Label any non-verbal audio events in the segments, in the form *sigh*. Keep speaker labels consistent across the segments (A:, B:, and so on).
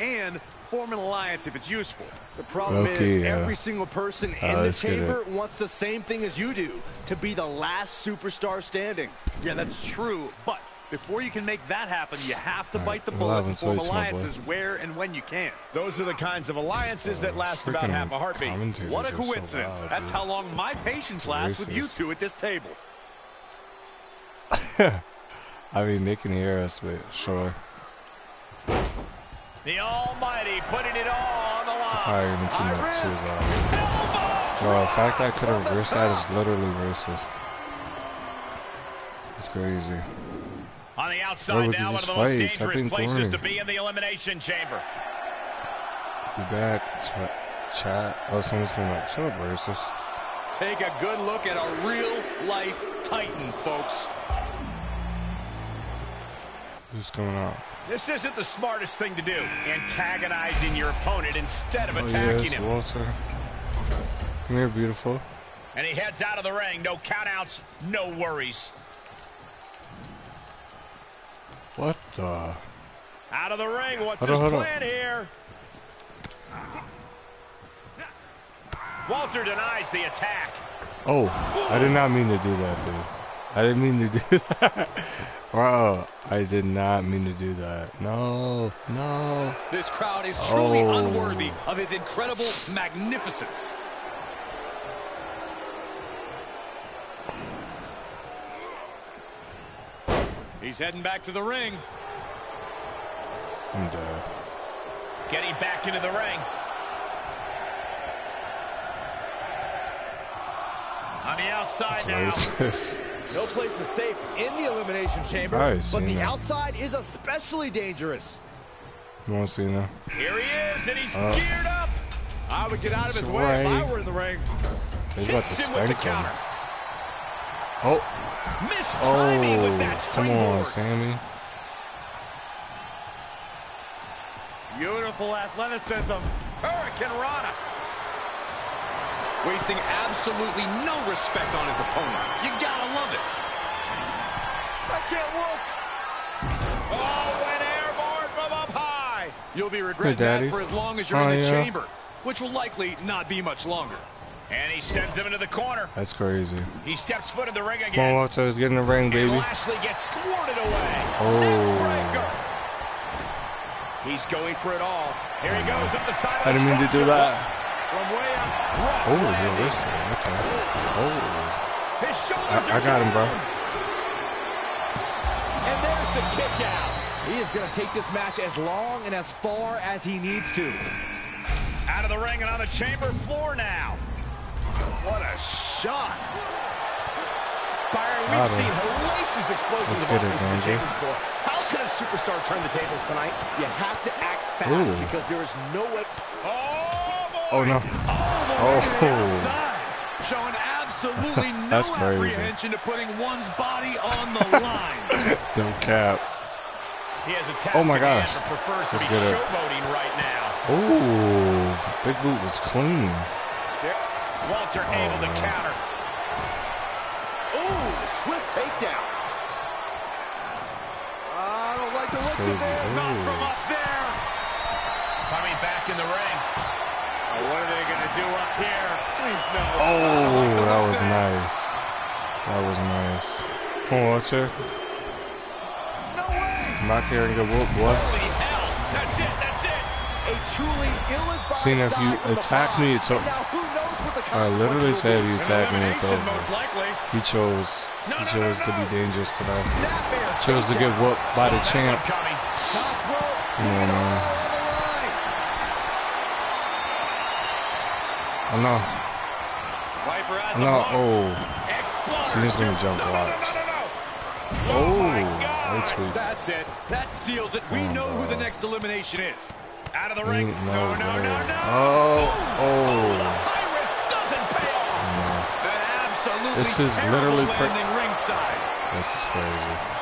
A: and form an alliance if it's useful.
B: The problem
C: Okay,
B: is
C: yeah.
B: every single person
C: Uh,
B: in the
C: let's get
B: chamber wants the same thing as you do, to be the last superstar standing.
A: Yeah, that's true. But before you can make that happen, you have to
C: All
A: bite the
C: right,
A: bullet and
C: and
A: form
C: sweets, my boy.
A: alliances where and when you can.
D: Those are the kinds of alliances that last about half a heartbeat.
A: What a
C: are so
A: coincidence.
C: loud,
A: That's
C: dude.
A: how long my patience lasts with you two at this table. *laughs*
C: I mean, they can hear us, but sure.
D: The Almighty putting it all on the line.
C: Probably gonna too much too loud. Bro, the fact that I could have risked that is literally racist. It's crazy.
D: On the outside now, one of the most. Dangerous places
C: touring.
D: to be in the elimination chamber.
C: Be back. Chat. Chat. Oh, someone's coming up. Shut up, racist.
A: Take a good look at a real life Titan, folks.
C: Who's coming out?
D: This isn't the smartest thing to do, antagonizing your opponent instead of
C: Oh,
D: attacking
C: yes,
D: him.
C: Walter. Come here, beautiful.
D: And he heads out of the ring. No countouts, no worries.
C: What the?
D: Out of the ring. What's
C: Hold
D: his
C: on, hold on.
D: plan here? Walter denies the attack.
C: Oh, I did not mean to do that, dude. I didn't mean to do *laughs* that. Bro, I did not mean to do that. No, no.
A: This crowd is truly
C: Oh.
A: unworthy of his incredible magnificence. He's heading back to the ring.
C: I'm dead.
D: Getting back into the ring. On the outside now.
B: No place is safe in the elimination chamber, but the
C: that.
B: outside is especially dangerous.
C: You want to see now?
D: Here he is, and he's
C: Uh.
D: geared up.
B: I would get out of his way if I were in the ring.
C: He's about to
D: him with the
C: him.
D: counter.
C: Oh,
D: Missed timing with
C: oh,
D: that
C: come on. Sami.
A: Beautiful athleticism.
D: Hurricane Rana.
A: Wasting absolutely no respect on his opponent. You gotta love it.
B: I can't look.
D: Oh, an airborne from up high.
A: You'll be regretting
C: Daddy.
A: that for as long as you're
C: Oh,
A: in the
C: yeah.
A: Uh, chamber, which will likely not be much longer.
D: And he sends him into the corner.
C: That's crazy.
D: He steps foot in the ring
C: Come on,
D: again.
C: Walter. Let's get in the ring,
D: And
C: baby.
D: Lashley gets thwarted away.
C: Oh.
D: Neckbreaker. He's going for it all. Here he goes up the side of
C: I
D: the
C: didn't mean to do that.
D: From way up. Rough
C: Oh,
D: landing.
C: realistic. Okay. Oh.
D: His shoulders
C: I, I got him, bro.
B: And there's the kick out. He is going to take this match as long and as far as he needs to.
D: Out of the ring and on the chamber floor now.
B: What a shot.
D: Byron, we've
C: him.
D: seen hellacious explosions
C: Let's
D: of offense in the
C: Ranger.
D: chamber before. How can a superstar turn the tables tonight?
B: You have to act fast
C: Ooh.
B: because there is no way.
D: Oh, boy.
C: Oh, no.
A: All the way to the
C: Oh.
A: outside, showing absolutely no
C: That's crazy.
A: apprehension to putting one's body on the line.
C: Don't cap.
D: Oh he has a
C: Oh, my gosh. Let's get it.
D: right now.
C: Oh, Big Boot was clean.
D: Walter
C: Oh,
D: able to
C: man.
D: counter.
B: Ooh, swift takedown. I don't like the looks of this.
A: Not from up there.
D: Coming back in the ring.
A: Oh, what are they going to do up here? Please no.
C: Oh, that was nice. That was nice. Come on, Walter.
B: No way.
C: I'm here and get whooped, boy.
D: Holy hell. That's it. That's it.
B: A truly ill-advised
C: Seen if you
B: dive from the
C: attack me, it's
B: And
C: o-
B: now who knows what the
C: I literally said if you attack me, it's over.
A: most likely.
C: He chose.
A: No,
C: He
A: no,
C: chose
A: no,
C: to be dangerous today.
B: Snapmare
C: Chose to get whooped by the champ.
D: one coming.
B: Top.
C: Come on, man.
B: all on the line.
C: Oh no. Oh no. Oh.
D: Exploder.
C: He's gonna jump blocks. Oh.
D: Oh, my God.
C: tweet.
A: That's it. That seals it. We
C: Oh,
A: know who the next elimination is.
D: Out of the ring. No, no, no, no.
C: Oh.
D: Oh.
C: oh
D: high risk doesn't pay off.
C: No.
A: An absolutely
C: This is literally
A: landing ringside.
C: This is crazy.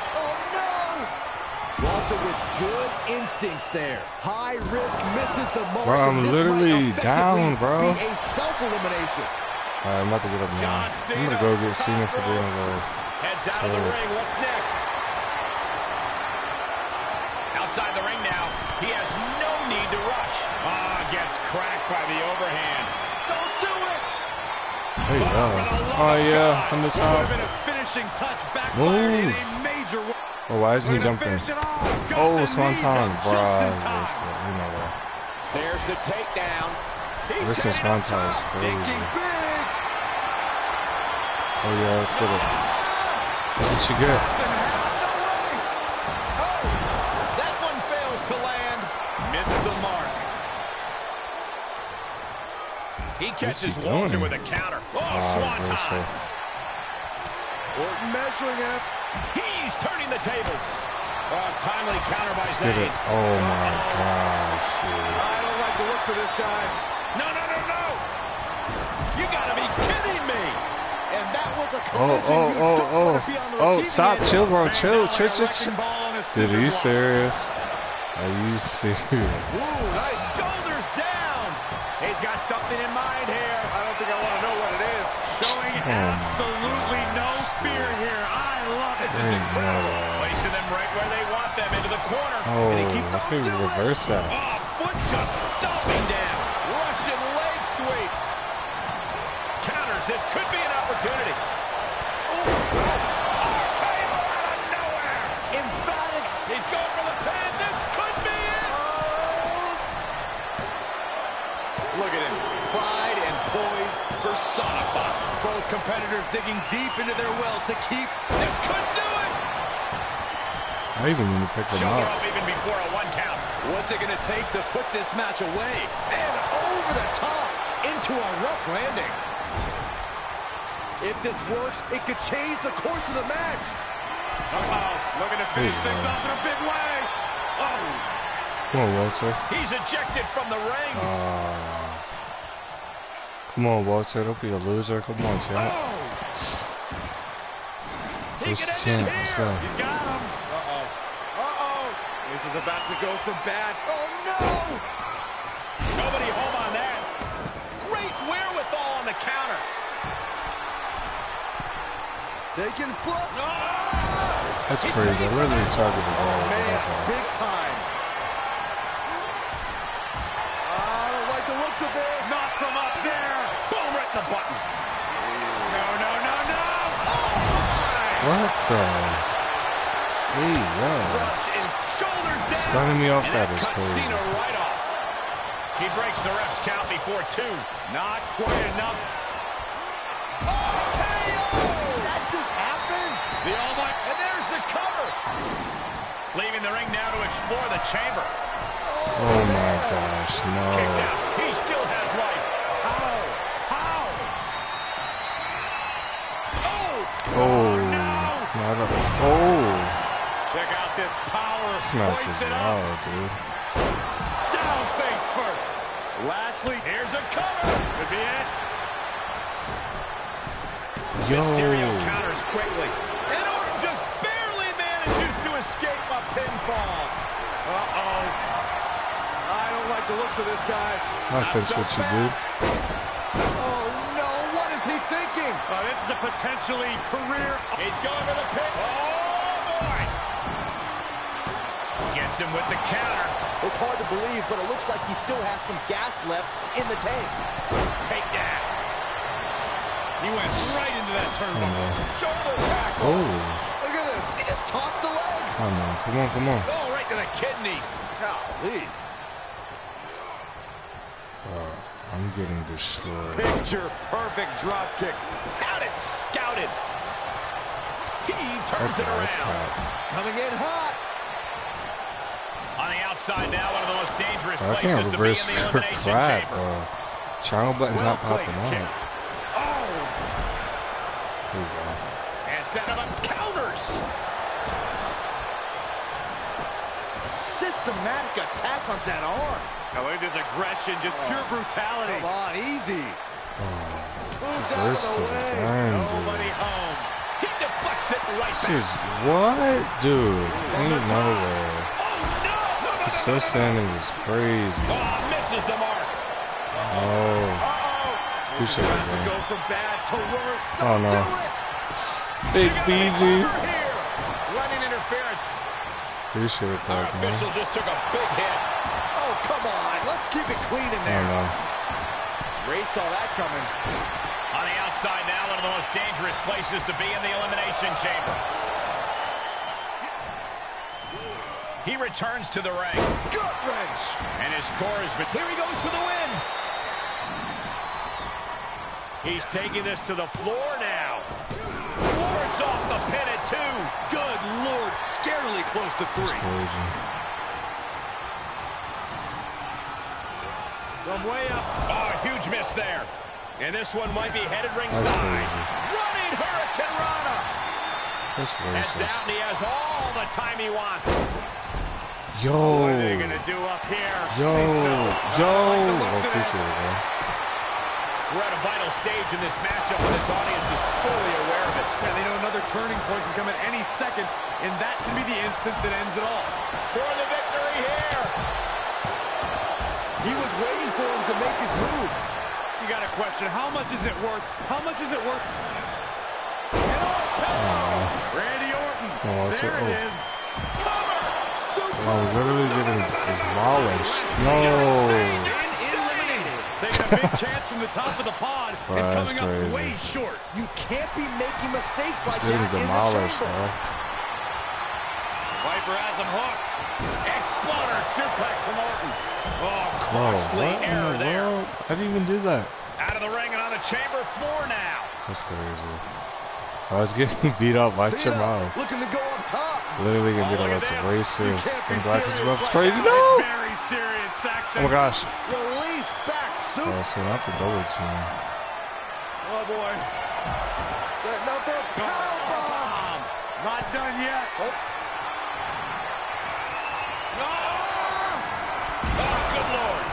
B: No! Walter with good instincts there. High risk misses the mark.
C: Bro, I'm
B: this
C: literally down,
B: effectively
C: bro.
B: Be a self-elimination.
C: Alright, I'm about to get up now.
D: John
C: I'm gonna go get Cena
D: top
C: for
D: rope.
C: dinner.
D: Heads out of the ring. What's next? Outside the ring now. He has no need to rush. Ah, gets cracked by the overhand.
B: Don't do it!
C: There you go. Oh yeah, on the
A: Would have
C: top.
A: been a finishing touch backfired in
C: Move.
A: a major
C: Oh, why isn't he jumping?
A: finish it off. Got
C: Oh, Swanton, bruh.
A: just in
C: This-
A: time.
C: You know that.
D: There's the takedown.
C: Is Swanton is crazy. Oh yeah, let's get it. What you get?
D: Oh, that one fails to land.
A: Missed the mark.
D: He catches
C: he
D: Walter with a counter. Oh,
C: Ah,
D: swanton.
B: Orton measuring him.
D: He's turning the tables. Oh, timely counter by Zayn.
C: Oh my gosh, dude.
B: I don't like the looks of this, guys.
D: No, no, no, no. You gotta be kidding me.
B: And that was a
C: Oh,
B: collision
C: oh, oh, oh.
B: wanna be on the
C: Oh, stop, chill, bro, chill, chill, chill, chill.
A: ball on a
C: Dude, are you serious? Are you serious?
B: Ooh, nice.
D: Shoulders down. He's got something in mind here.
B: I don't think I want to know what it is.
A: Showing
C: Oh,
A: absolutely no fear here. I love it.
D: This
C: There
D: is
C: you
D: incredible. Placing them right where they want them, into the corner.
C: Oh,
B: Did he keep
C: I
B: going?
C: could reverse that.
D: Oh, foot just stomping down. Russian leg sweep. Counters. This could be an opportunity. Oh, oh came out of nowhere.
B: Emphatic.
D: He's going for the pin. This could be it.
A: Look at him. Pride and poise personified. Both competitors digging deep into their well to keep.
D: This could do it.
C: I even need to pick him up.
D: up even before a one count.
A: What's it going to take to put this match away?
B: And over the top into a rough landing. If this works, it could change the course of the match.
A: Uh-oh. Looking to finish things off in a big way. Oh.
C: Come on, Walter.
D: He's ejected from the ring.
C: Uh, come on, Walter. Don't be a loser. Come on, champ.
A: Oh.
D: He
C: Just
D: can end
C: champ.
D: it here.
C: go.
A: He's got him.
B: Uh-oh. Uh-oh. This is about to go for bad. Oh, no!
D: Nobody home on that. Great wherewithal on the counter.
B: Taking flip. Oh!
C: That's crazy. I literally targeted the ball.
B: Man,
C: with that.
B: big time. Ah, I don't like the looks of this.
A: Knock from up there.
D: Boom, right in the button.
A: No, no, no, no.
C: Oh, what the? Hey, yo.
D: Such in shoulders down.
C: Starting me off
D: and
C: that
D: that
C: is
D: cuts
C: crazy.
D: Cena right off. He breaks the ref's count before two.
A: Not quite enough.
B: Oh, that just happened.
A: The Almighty.
D: And there's the cover. Leaving the ring now to explore the chamber.
C: Oh my gosh,
D: Kicks
C: no.
D: out. He still has life.
A: How? How?
D: Oh!
C: Oh, not a, oh,
A: Check out this power.
C: this match is
A: Hoisted up.
C: wild, dude.
A: Down face first. Lashley.
D: Here's a cover.
A: Could be it.
C: Yo,
D: Mysterio counters quickly. And Orton just barely manages to escape a pinfall.
B: Uh-oh. I don't like the looks of this, guys.
C: I fixed what you do.
B: Oh, no. What is he thinking?
A: Oh, this is a potentially career.
D: He's going for the Gets him with the counter.
B: It's hard to believe, but it looks like he still has some gas left in the tank.
D: Take that.
A: He went right into that
C: Oh,
A: turnbuckle.
C: no.
D: Shoulder tackle.
C: Oh,
B: Look at this. He just tossed the leg.
C: come on, come on, come on.
D: Oh, right to the kidneys.
B: Golly.
C: Uh, I'm getting destroyed.
A: Picture perfect drop kick.
D: Out it scouted. He turns
C: Okay,
D: it around.
B: Coming in hot.
D: On the outside now, one of the most dangerous
C: I
D: places
C: can't
D: to be
C: reverse
D: in the elimination
C: crap,
D: chamber.
C: bro. Channel button's not popping
A: Well-placed kick. Oh.
C: There you go. Oh.
D: And set up counters.
B: Systematic attack on that arm.
A: Now look at this aggression, just pure oh. brutality.
B: Come on, easy.
C: Oh,
B: Moved out of the
C: the
B: way.
A: Nobody home.
D: He deflects it right back.
C: Jeez, what? Dude, ain't nowhere.
D: Oh, no! No, no, no,
C: Still
D: no, no,
C: standing is crazy.
D: Oh, misses the mark.
C: Oh,
B: Uh-oh.
C: appreciate it,
A: To go from bad to worse.
C: Oh no.
B: Do it.
C: Big
D: Gotta be
C: BG.
D: clever here. Running interference.
C: Appreciate
D: Our
C: that, man.
D: official just took a big hit.
B: Oh, come on. Let Let's keep it clean in there.
C: don't know.
B: Rey saw that coming.
D: On the outside now, one of the most dangerous places to be in the Elimination Chamber. He returns to the ring,
B: Gut wrench.
D: and his core has been...
A: Here he goes for the win.
D: He's taking this to the floor now. Wards off the pin at two.
A: Good Lord, scarily close to three.
D: From way up. Oh, a huge miss there. And this one might be headed
C: That's
D: ringside. Running Hurricane Rana.
C: That's
D: Heads out, and he has all the time he wants.
C: Yo.
D: What are they going to do up here?
C: Yo. Yo. Oh, appreciate it, man.
D: We're at a vital stage in this matchup, and this audience is fully aware of it.
A: And they know another turning point can come at any second, and that can be the instant that ends it all.
D: For the victory here.
B: He was waiting for him to make his move.
A: You got a question, how much is it worth? How much is it worth?
B: And oh,
A: Randy Orton.
C: Oh, it's
A: there it
C: oh.
A: is. Cover.
C: oh, he's literally getting demolished. No.
A: And. Taking a big *laughs* chance from the top of the pod and
C: That's
A: coming up
C: crazy.
A: way short.
B: you can't be making mistakes like
C: Getting
B: that in the chamber.
C: bro.
A: Viper has him hooked.
D: Exploder suplex from Orton. Oh, costly
C: what
D: error
C: the
D: there.
C: world? How do you even do that?
D: Out of the ring and on the chamber floor now.
C: That's crazy. Oh, I was getting *laughs* beat up by
B: Cena
C: Jamal.
B: looking to go up top.
C: Literally
D: gonna
C: by
D: at this.
C: racist. And black is rough. Crazy.
B: that.
C: No!
A: It's very serious, Saxton.
C: Oh my gosh.
B: Release back
C: Oh, so not the double team.
A: Oh, boy.
B: Up a powerbomb.
A: Bomb. Not done yet.
B: Oh,
D: Oh, good lord.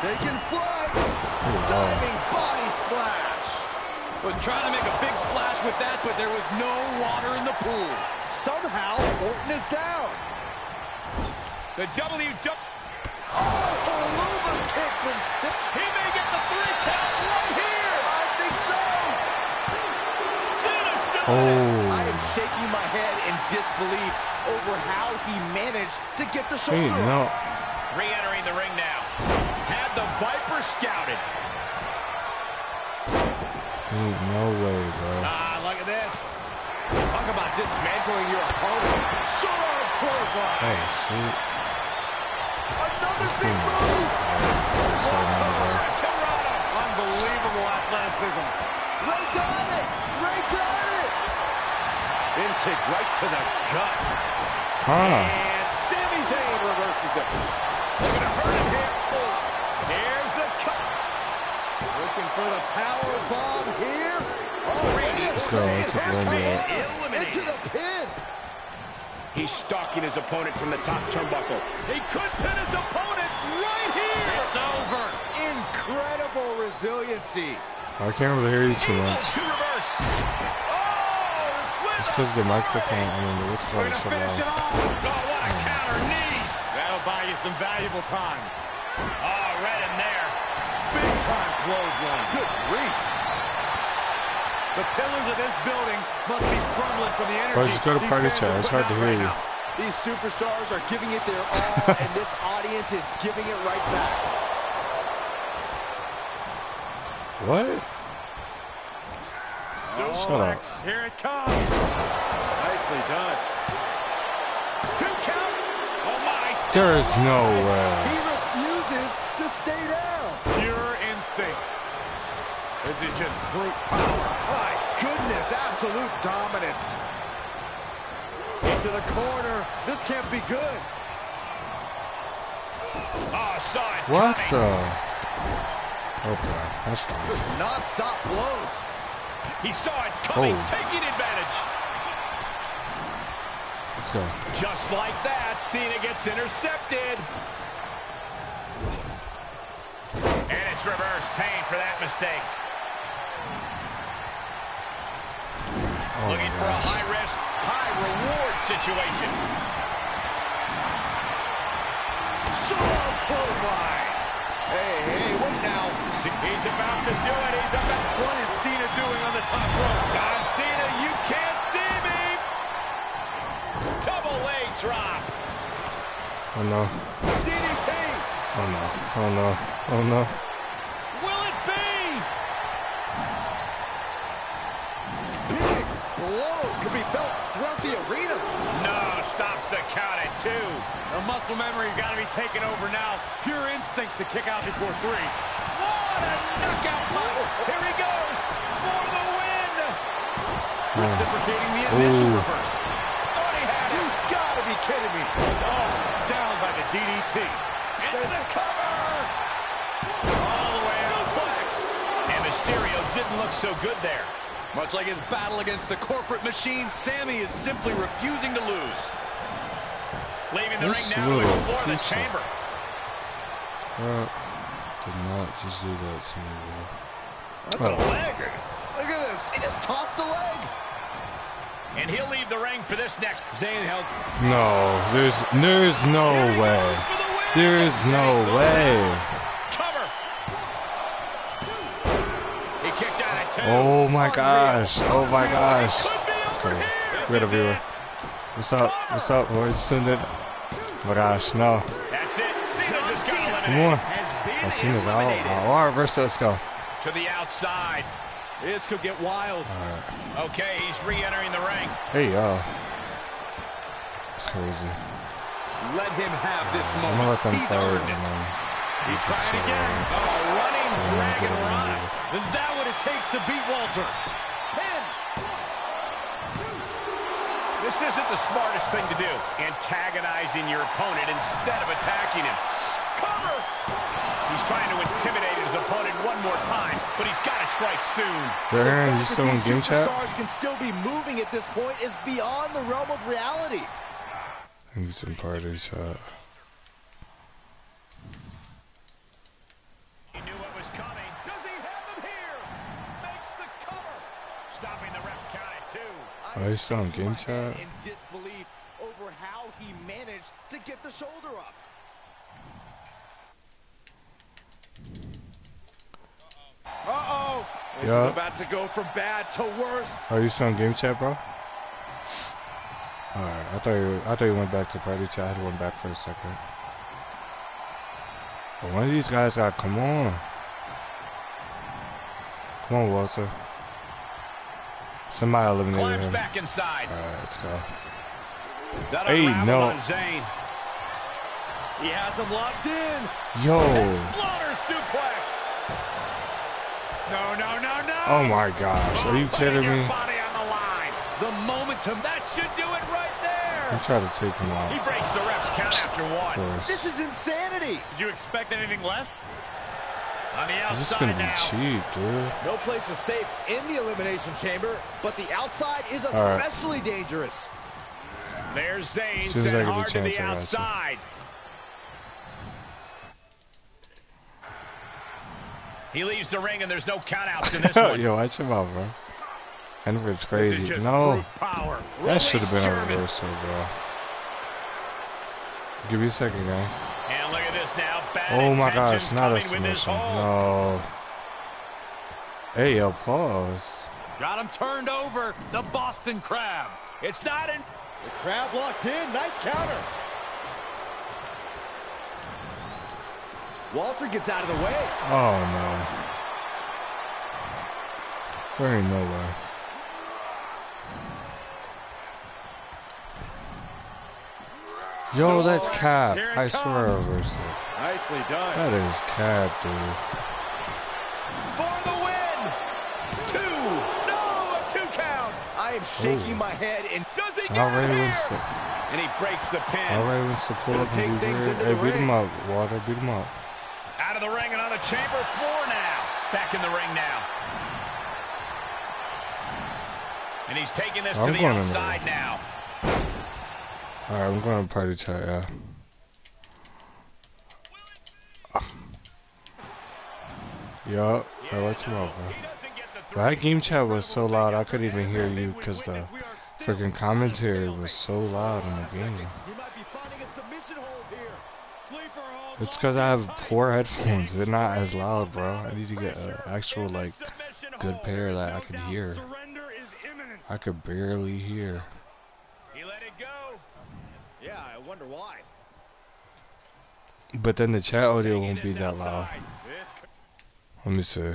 B: taking flight.
C: Oh, wow.
B: Diving body splash.
A: Was trying to make a big splash with that, but there was no water in the pool.
B: Somehow, Orton is down.
D: The W.
B: Oh, Helluva kick from Six.
D: He may get the three count right here.
B: I think so.
D: Cena still in it.
C: Oh.
B: I am shaking my head in disbelief over how he managed to get the shoulder.
C: Hey, no.
D: Re-entering the ring now. Had the Viper scouted.
C: Ain't no way, bro.
D: Ah, look at this.
B: Talk about dismantling your opponent. Shoulder clothesline.
C: Hey, shoot.
B: Another big move.
C: So.
A: Unbelievable athleticism.
B: Rey got it. Rey got it.
A: Kick right to the gut.
C: Huh.
A: And Sami Zayn reverses it.
D: Going to hurt him here. Cut.
B: Looking for the power bomb here. Oh, wait a
C: Let's
B: second.
C: Let's go.
B: Into the pin.
D: He's stalking his opponent from the top turnbuckle. He could pin his opponent right here.
A: It's over.
B: Incredible resiliency.
C: I can't really hear you too much.
D: to reverse. Oh,
C: It's
D: a
C: because the microphone, I mean, the what's
A: We're going
C: so
A: to
C: loud.
D: Oh, what a mm. counter knees.
A: That'll buy you some valuable time.
D: Oh, right in there.
A: Big time clothesline.
B: Good grief.
A: The pillars of this building must be crumbling from the energy.
C: Bro, just go to party
A: fans
C: chat. It's hard to
A: out
C: hear
A: right
C: you.
A: now.
B: These superstars are giving it their all, *laughs* and this audience is giving it right back.
C: What?
A: Suplex. Here it comes. Nicely done.
D: Two count. Oh, my.
C: There is no way.
B: He refuses to stay down.
A: Instinct. This is just brute power.
B: My goodness, absolute dominance.
A: Into the corner. This can't be good.
D: Oh, saw it
C: What
D: coming.
C: the? Okay, that's fine.
B: Just non-stop blows.
D: He saw it coming,
C: Oh.
D: taking advantage.
C: Let's go.
D: Just like that, Cena gets intercepted. And it's reverse pain for that mistake.
C: Oh
D: Looking for a high-risk, high-reward situation.
B: Solo clothesline. Hey, hey, wait now.
D: He's about to do it. He's about
A: What is Cena doing on the top rope?
D: John Cena, you can't see me. Double leg drop.
C: Oh no.
A: DDT.
C: Oh no. Oh no. Oh no.
B: Could be felt throughout the arena.
D: No, stops the count at two.
A: The muscle memory's got to be taken over now. Pure instinct to kick out before three.
D: What a knockout punch. Oh. Here he goes for the win.
A: Reciprocating the initial
C: Ooh.
A: reverse.
D: Thought he had it.
B: You gotta be kidding me.
A: Oh, down by the DDT.
D: Into the cover. All the way out. Suplex. And Mysterio didn't look so good there.
A: Much like his battle against the corporate machine, Sami is simply refusing to lose.
D: Leaving the ring now to explore the chamber.
C: Bro, did not just do that to me, bro.
B: What the
C: Oh.
B: leg? Look at this. He just tossed the leg.
D: And he'll leave the ring for this next.
A: Zayn held
C: No, there's there's no way.
D: the.
C: There is no way. Oh my gosh. Oh my gosh. Let's go. We got a viewer. What's up? What's up? We're tuned in. Oh my gosh, no.
D: That's it. Cena just got
C: Come on. As soon as I all right, verse, let's go.
D: To the outside.
B: This could get wild.
C: Alright.
D: Okay, he's re-entering the ring.
C: Hey y'all. It's crazy.
A: let him have this
C: I'm gonna let
A: moment.
C: them
A: He's
C: play
A: earned it.
C: then
D: He's trying again. Running
C: I'm gonna
D: dragon
C: get it
D: run.
C: in
A: Is that what it takes to beat Walter?
B: Pin.
D: This isn't the smartest thing to do. Antagonizing your opponent instead of attacking him. Cover! He's trying to intimidate his opponent one more time, but he's got to strike soon.
C: there. Aaron, you still in
B: these
C: game chat?
B: superstars can still be moving at this point is beyond the realm of reality.
C: Need some party chat.
D: He knew what was coming. Does he have him here? Makes the cover. Stopping the ref's count at two.
C: Oh, he's still game chat?
B: In disbelief over how he managed to get the shoulder up. Uh-oh. This
C: Yeah.
B: is about to go from bad to worse.
C: Are you still in game chat, bro? Alright, I thought you I thought you went back to party chat. I had to went back for a second. But one of these guys got come on. Come on, Walter. Somebody eliminated
D: Climbs
C: him.
D: back inside.
C: Alright, let's go.
D: That
C: Hey, no.
D: on Zayn.
B: He has him locked in.
C: Yo!
D: Exploder suplex. No, no, no, no.
C: Oh my gosh, are you
D: Putting
C: kidding me?
D: body on the line.
A: The momentum.
D: That should do it right there.
C: He
D: there.
C: tried to take him out.
D: He breaks the ref's count after one.
B: This is insanity.
A: Did you expect anything less?
D: On the
C: This is gonna
D: outside
C: be
D: now.
C: cheap, dude.
B: No place is safe in the elimination chamber, but the outside is
C: All right.
B: especially dangerous.
D: There's Zayn
C: As soon
D: sent
C: get
D: hard to the
C: I got you.
D: outside. He leaves the ring and there's no countouts in this *laughs* one.
C: Yo, watch him out, bro. Henry's
D: This is
C: crazy. No,
D: brute power.
C: that should have been
D: Release
C: a
D: German.
C: reversal, bro. Give me a second, guy.
D: And look at this now. Bad
C: Oh my
D: intentions
C: gosh, not a
D: coming with
C: submission. No. Hey, yo, pause.
A: Got him turned over. The Boston Crab.
D: It's not in.
B: The crab locked in. Nice counter. Walter gets out of the way.
C: Oh, no. There ain't no way. Yo, that's cap. I swear I reversed it.
B: Nicely done.
C: That is cap, dude.
D: For the win. Two. No, a two count.
B: I am shaking
C: Ooh.
B: my head and
D: Does he get
C: Already
D: it
C: wants
D: here? And he breaks the pin.
C: already wants to pull
B: Gonna
C: up
B: take
C: and
B: things into
C: Hey,
B: the
C: beat him
B: ring.
C: up, Walter. Beat him up.
D: Out of the ring and on the chamber floor now. Back in the ring now. And he's taking this
C: I'm
D: to the outside now.
C: Alright, I'm going to party chat, yeah. Yup.
D: Doesn't get the three.
C: That game chat was so loud I couldn't even hear you because the freaking commentary was so loud in the game. It's because I have poor headphones. They're not as loud, bro. I need to get an actual, like, good pair that I can hear. I could barely hear.
D: He let it go.
B: Yeah, I wonder why.
C: But then the chat audio won't be that loud. Let me see.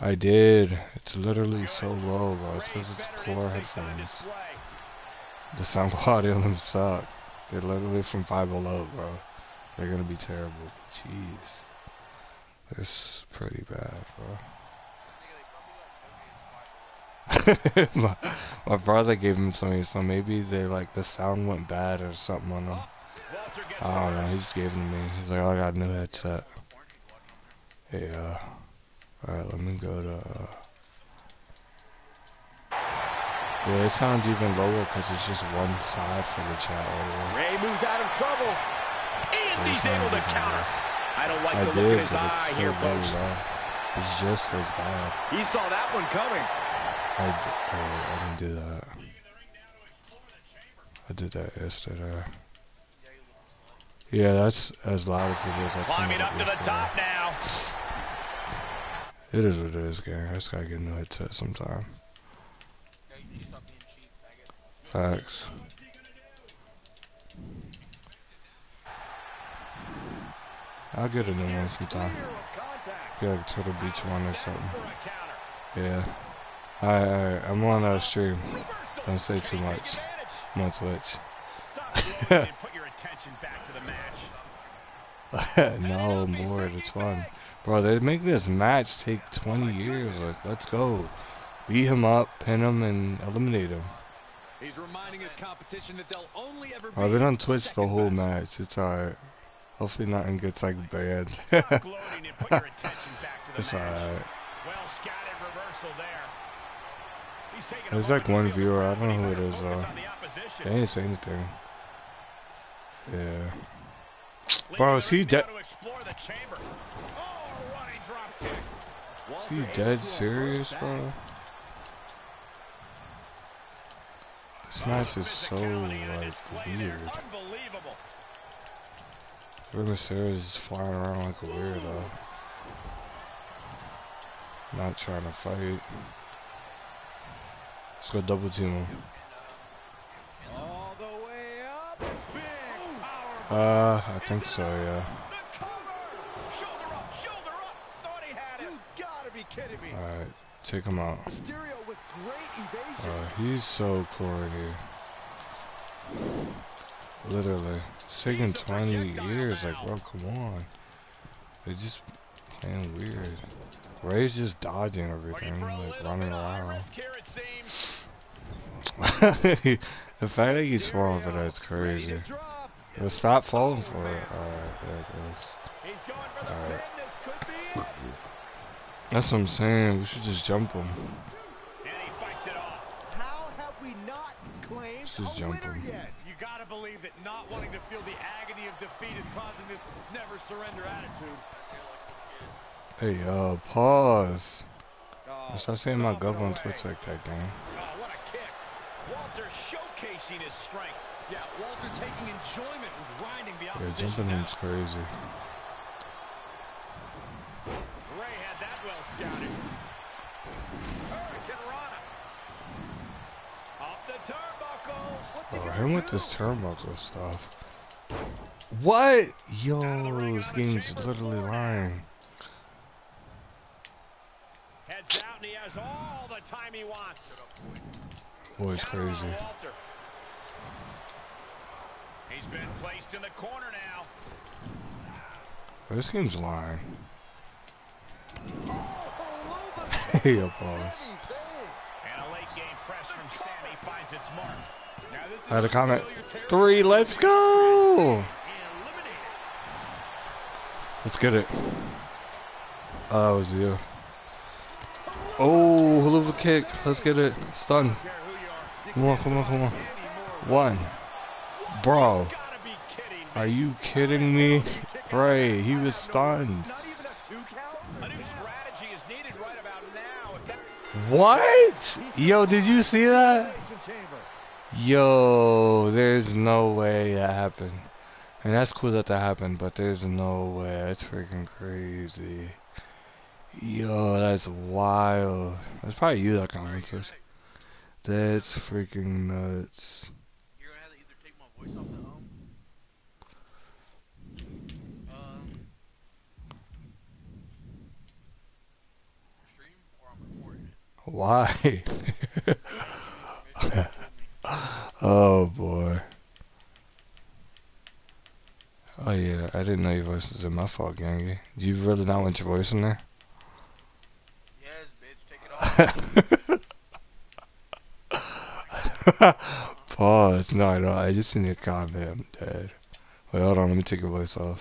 C: I did. It's literally so low, bro. It's because it's poor headphones. The sound quality on them suck. They're literally from five below, bro. They're gonna be terrible. Jeez. It's pretty bad, bro. *laughs* my, my brother gave him something, so maybe they like the sound went bad or something on them. I don't know. He just gave them to me. He's like, oh, I got a new headset. Yeah. Alright, let me go to. Uh... Yeah, it sounds even lower because it's just one side for the chat audio.
D: Rey moves out of trouble. And he's able to counter. I don't like
C: I
D: the
C: did,
D: look in his eye here, folks.
C: low. It's just as bad.
B: He saw that one coming.
C: I, oh, I didn't do that. I did that yesterday. Yeah, that's as loud as it is. That's
D: Climbing up to the top now.
C: It is what it is, gang. I just gotta get a new headset sometime. Facts. I'll get a new one sometime. Get like Turtle Beach one or something.
D: For a counter.
C: Yeah. Alright, alright. I'm on uh, stream. Don't say too much. I'm on Twitch.
D: Stop gloating and put your attention back to the match.
C: no, I'm bored. It's fun. Bro, they make this match take 20 years. Like, let's go. Beat him up, pin him, and eliminate him.
A: He's reminding his competition that they'll only ever
C: I've been on Twitch the whole match. It's alright. Hopefully nothing gets like banned.
D: Stop gloating and put your *laughs* attention back to the
C: it's alright.
D: Well scattered reversal there.
C: There's like one viewer. I don't know who it is though.
D: focus on the opposition.
C: They didn't say anything. Yeah. Bro, is he dead?
D: to explore the chamber. Oh.
C: Is he dead serious, bro? This match is so like weird.
D: Unbelievable.
C: Rey Mysterio is flying around like a weirdo. Not trying to fight. Let's go double team him. Uh, I think so, yeah. Alright, take him out. Uh, he's so corny. Literally. It's taking 20 years, like, bro, come on. They're just playing weird. Rey's just dodging everything, like, running
D: bit of high
C: around.
D: risk here, it seems. *laughs*
C: the fact that he's falling for that's crazy. Well, stop falling for it. Uh, Alright, there it goes.
D: He's going for the
C: Alright.
D: pin. This could be it.
C: That's what I'm saying. We should just jump him.
D: And he fights it off.
B: We not
C: Let's just jump him.
A: You gotta believe that not wanting to feel the agony of defeat is causing this never surrender attitude.
C: Hey, uh, pause.
B: Oh,
C: Stop saying my gov on. Twitch like that, gang.
D: Oh, what a kick. Walter showcasing his strength.
A: Yeah, Walter taking enjoyment in grinding the
C: Yeah,
A: opposition
C: jumping
A: down.
C: him's crazy.
D: Rey had that well scouted. Hurricane Rana. Up the turnbuckles.
B: What's he
C: Bro,
B: gonna
C: with this turnbuckle stuff. What? Yo, this game's literally lying.
D: Heads out and he has all the time he wants.
C: Boy's
D: Counter
C: crazy.
D: He's been placed in the corner now.
C: Oh, this game's lying.
B: Oh, *laughs*
C: Hey, yo,
B: saving
C: pause.
D: And a late game press from Sami finds its mark.
A: Now this is
C: I had a comment. Three, let's go! Let's get it. Oh, that was you. Oh, hula kick. Let's get it. Stun. Come on, come on, come on. One. Bro, are you kidding me? Rey, he was stunned.
D: Right.
C: What? Yo, did you see that? Yo, there's no way that happened. And that's cool that that happened, but there's no way. That's freaking crazy. Yo, that's wild. That's probably you that comments this. That's freaking nuts.
E: You're gonna have to either take my voice off the home. Um, stream or I'm recording.
C: Why? *laughs* *laughs* oh boy. Oh yeah, I didn't know your voice was in my fault, Gangi. Do you really not want your voice in there? *laughs* Pause. No, no, I just need a comment. I'm dead. Wait, hold on. Let me take your voice off.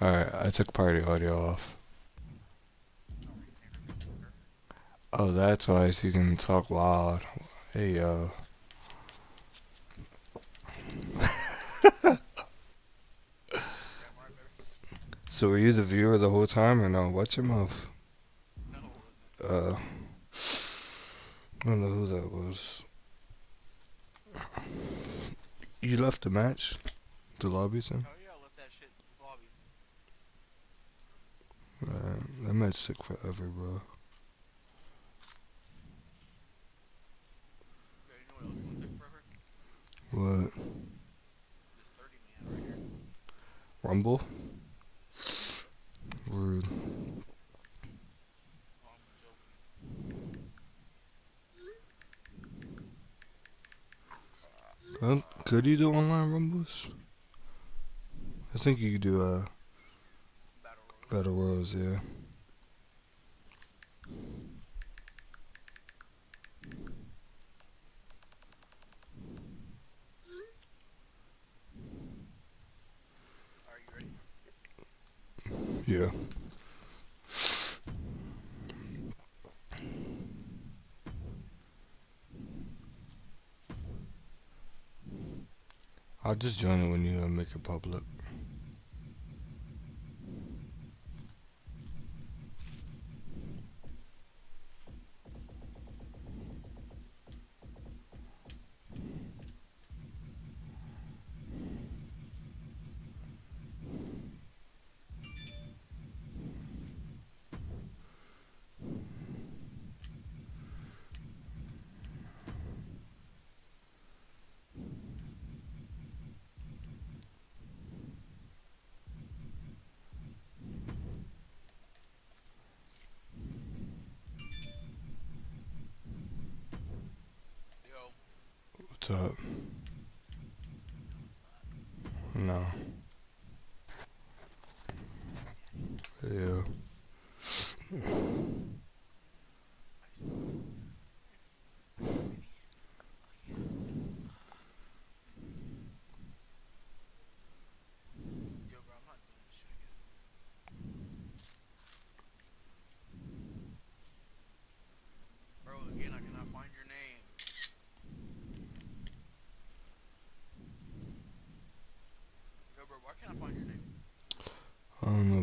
C: Alright, I took party audio off. Oh, that's why, so you can talk loud. Hey, yo. So were you the viewer the whole time or no? Watch your mouth. Uh, I don't know who that was. You left the match? The lobby, Sam?
E: Oh yeah, I left that shit in the lobby.
C: Right, that match took forever, bro.
E: Yeah, you know what else gonna take forever?
C: What?
E: This 30 man right here.
C: Rumble? Rude.
E: Oh, I'm joking.
C: Well, could you do online rumbles? I think you could do uh
E: Battle
C: royals, yeah.
E: Are you ready?
C: Yeah. I'll just join it when you uh, make it public.
E: Yo,
C: What's up? No. Yeah.
E: yo, bro, I'm not doing this shit again. Bro, again, I cannot find your name. Yo, bro, why can't I find your name?
C: I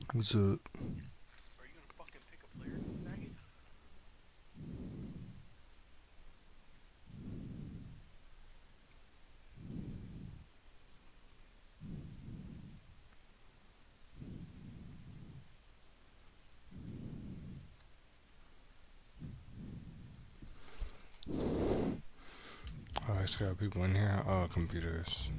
C: Oh, I still got people in here. Oh, computers.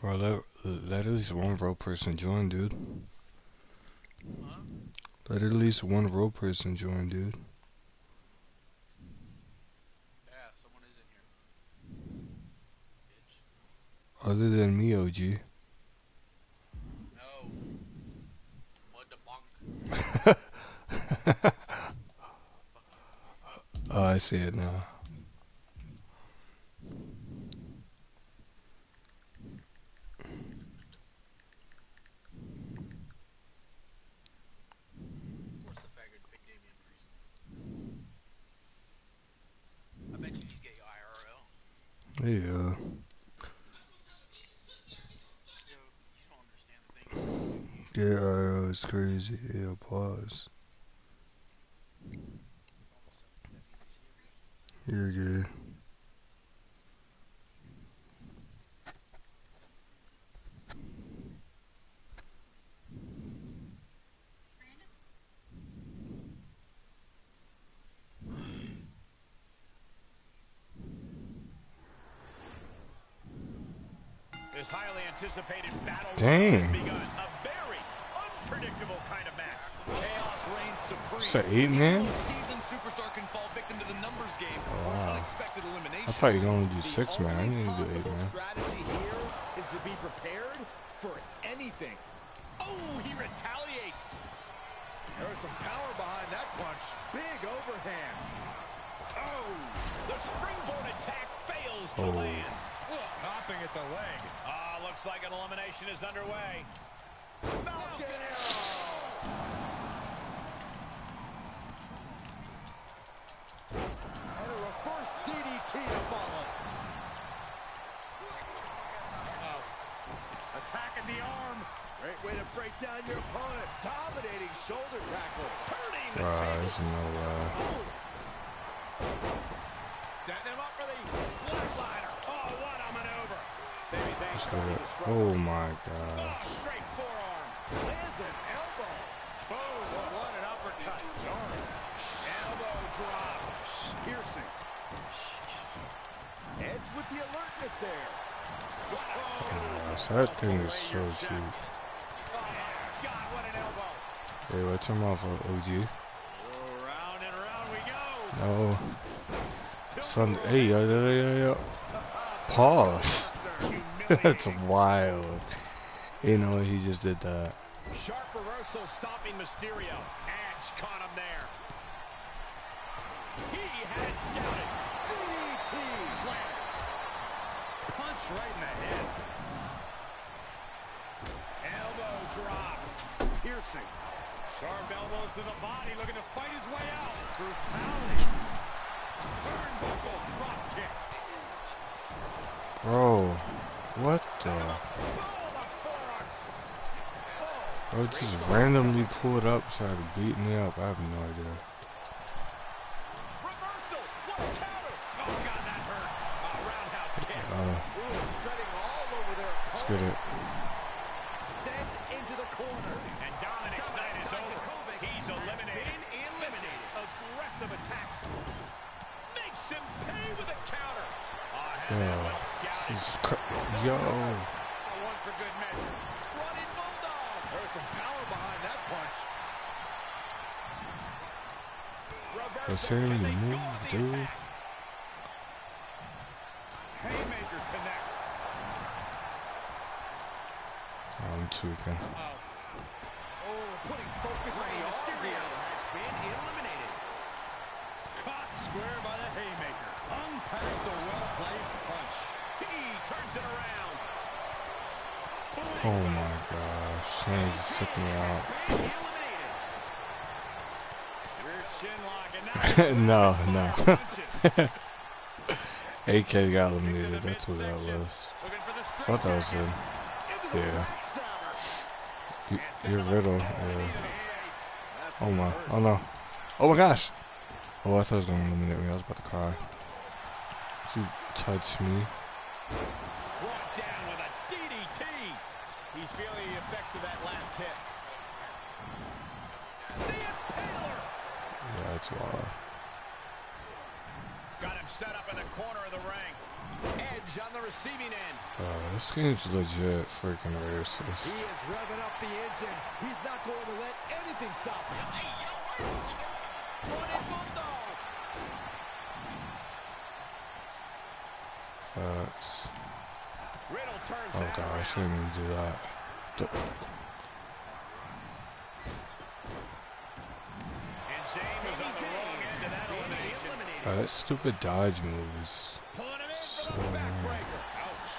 C: Bro, let, let at least one row person join, dude.
E: Huh?
C: Let at least one row person join, dude.
E: Yeah, someone is in here. Bitch.
C: Other than me, OG.
E: No. What the bunk? *laughs*
C: oh, I see it now.
E: Of course the faggot picked Damian Priest. I bet you he's gay IRL.
C: Yeah.
E: Understand the.
C: Yeah, uh, it's crazy. Yeah, pause.
E: That means
D: This highly anticipated battle
C: Dang.
D: has begun. A very unpredictable kind of match.
A: Chaos reigns supreme.
C: So eight man?
A: Even superstar can fall victim to the numbers game or
C: Wow.
A: unexpected elimination.
C: I thought you'd only do
A: The
C: six man. I
A: need
C: didn't do eight man.
A: strategy here is to be prepared for anything.
D: Oh, he retaliates.
B: There's some power behind that punch. Big overhand.
D: Oh, the springboard attack fails to
C: Oh.
D: land.
B: Nothing at the leg.
D: Ah, looks like an elimination is underway.
B: Falcon arrow. And a reverse DDT to follow.
D: Attacking the arm.
B: Great way to break down your opponent. Dominating shoulder tackle.
D: Turning the
C: Bro,
D: tables.
C: there's no way.
D: Setting him up for the flatliner. Oh, what a maneuver. Sami Zayn
C: Let's do
D: starting
C: it.
D: to struggle.
C: Oh my god.
D: Oh, straight forearm.
B: Lands an elbow.
D: Boom. What an uppercut. Elbow drop.
B: Piercing. Edge with the alertness there.
C: That thing is so. Uh,
D: oh, elbow.
C: Hey, what's him off of OG?
D: Oh.
C: No. Son, hey, yo, yo, yo, yo. Pause. *laughs* That's wild. You know, he just did that.
D: Sharp reversal stopping Mysterio. Edge caught him there. He had it scouted.
B: DDT.
D: Punch right in the head. Elbow drop.
B: Piercing.
D: Sharp elbows to the body, looking to fight his way out. Brutality. Turnbuckle.
C: Bro, what the?
D: Oh.
C: Bro, just randomly pulled up, tried to beat me up. I have no idea.
D: Reversal. What a counter. Oh, God, that hurt. Uh, roundhouse kick.
C: Uh,
B: Ooh, treading all over their
C: let's get it.
B: Sent into the corner.
D: And Dominic's night is over. He's eliminated. Vicious, aggressive attacks. Makes him pay with a counter. Oh, had that
C: Yeah.
D: well scouted.
C: Jesus Christ. Yo.
D: A one for good measure. Running bulldog.
B: There's some power behind that punch.
D: Reversal.
C: Let's see
D: Can they
C: move,
D: go with the
C: dude.
D: attack? Haymaker connects.
C: I'm tweaking.
D: Oh, putting focus on the Mysterio has been eliminated. Caught square by the haymaker. Unpacks a well-placed punch. He turns it around.
C: Oh my gosh. He just took me out.
D: Been *laughs* eliminated. *laughs*
B: Rear
E: Chin lock, and now
C: no, no. AK got eliminated. That's what that was. I thought that was him. Yeah. You, you're Riddle. Yeah. Oh my. Oh no. Oh my gosh. Oh, I thought it was gonna eliminate me. I was about to cry. You touch me.
D: Brought down with a DDT. He's feeling the effects of that last hit. The Impaler.
C: Yeah, that's why.
D: Got him set up in the corner of the ring. Edge on the receiving end.
C: Uh, this game's legit freaking racist.
B: He is revving up the engine. He's not going to let anything stop him.
D: Running Bulldog.
C: Facts.
D: Riddle turns
C: Oh
D: that
C: god, I shouldn't even do that. D-
D: And Zayn was on the wrong end of that elimination.
C: Uh, that stupid dodge moves.
D: Pulling him in for
C: So
D: the backbreaker. Ouch.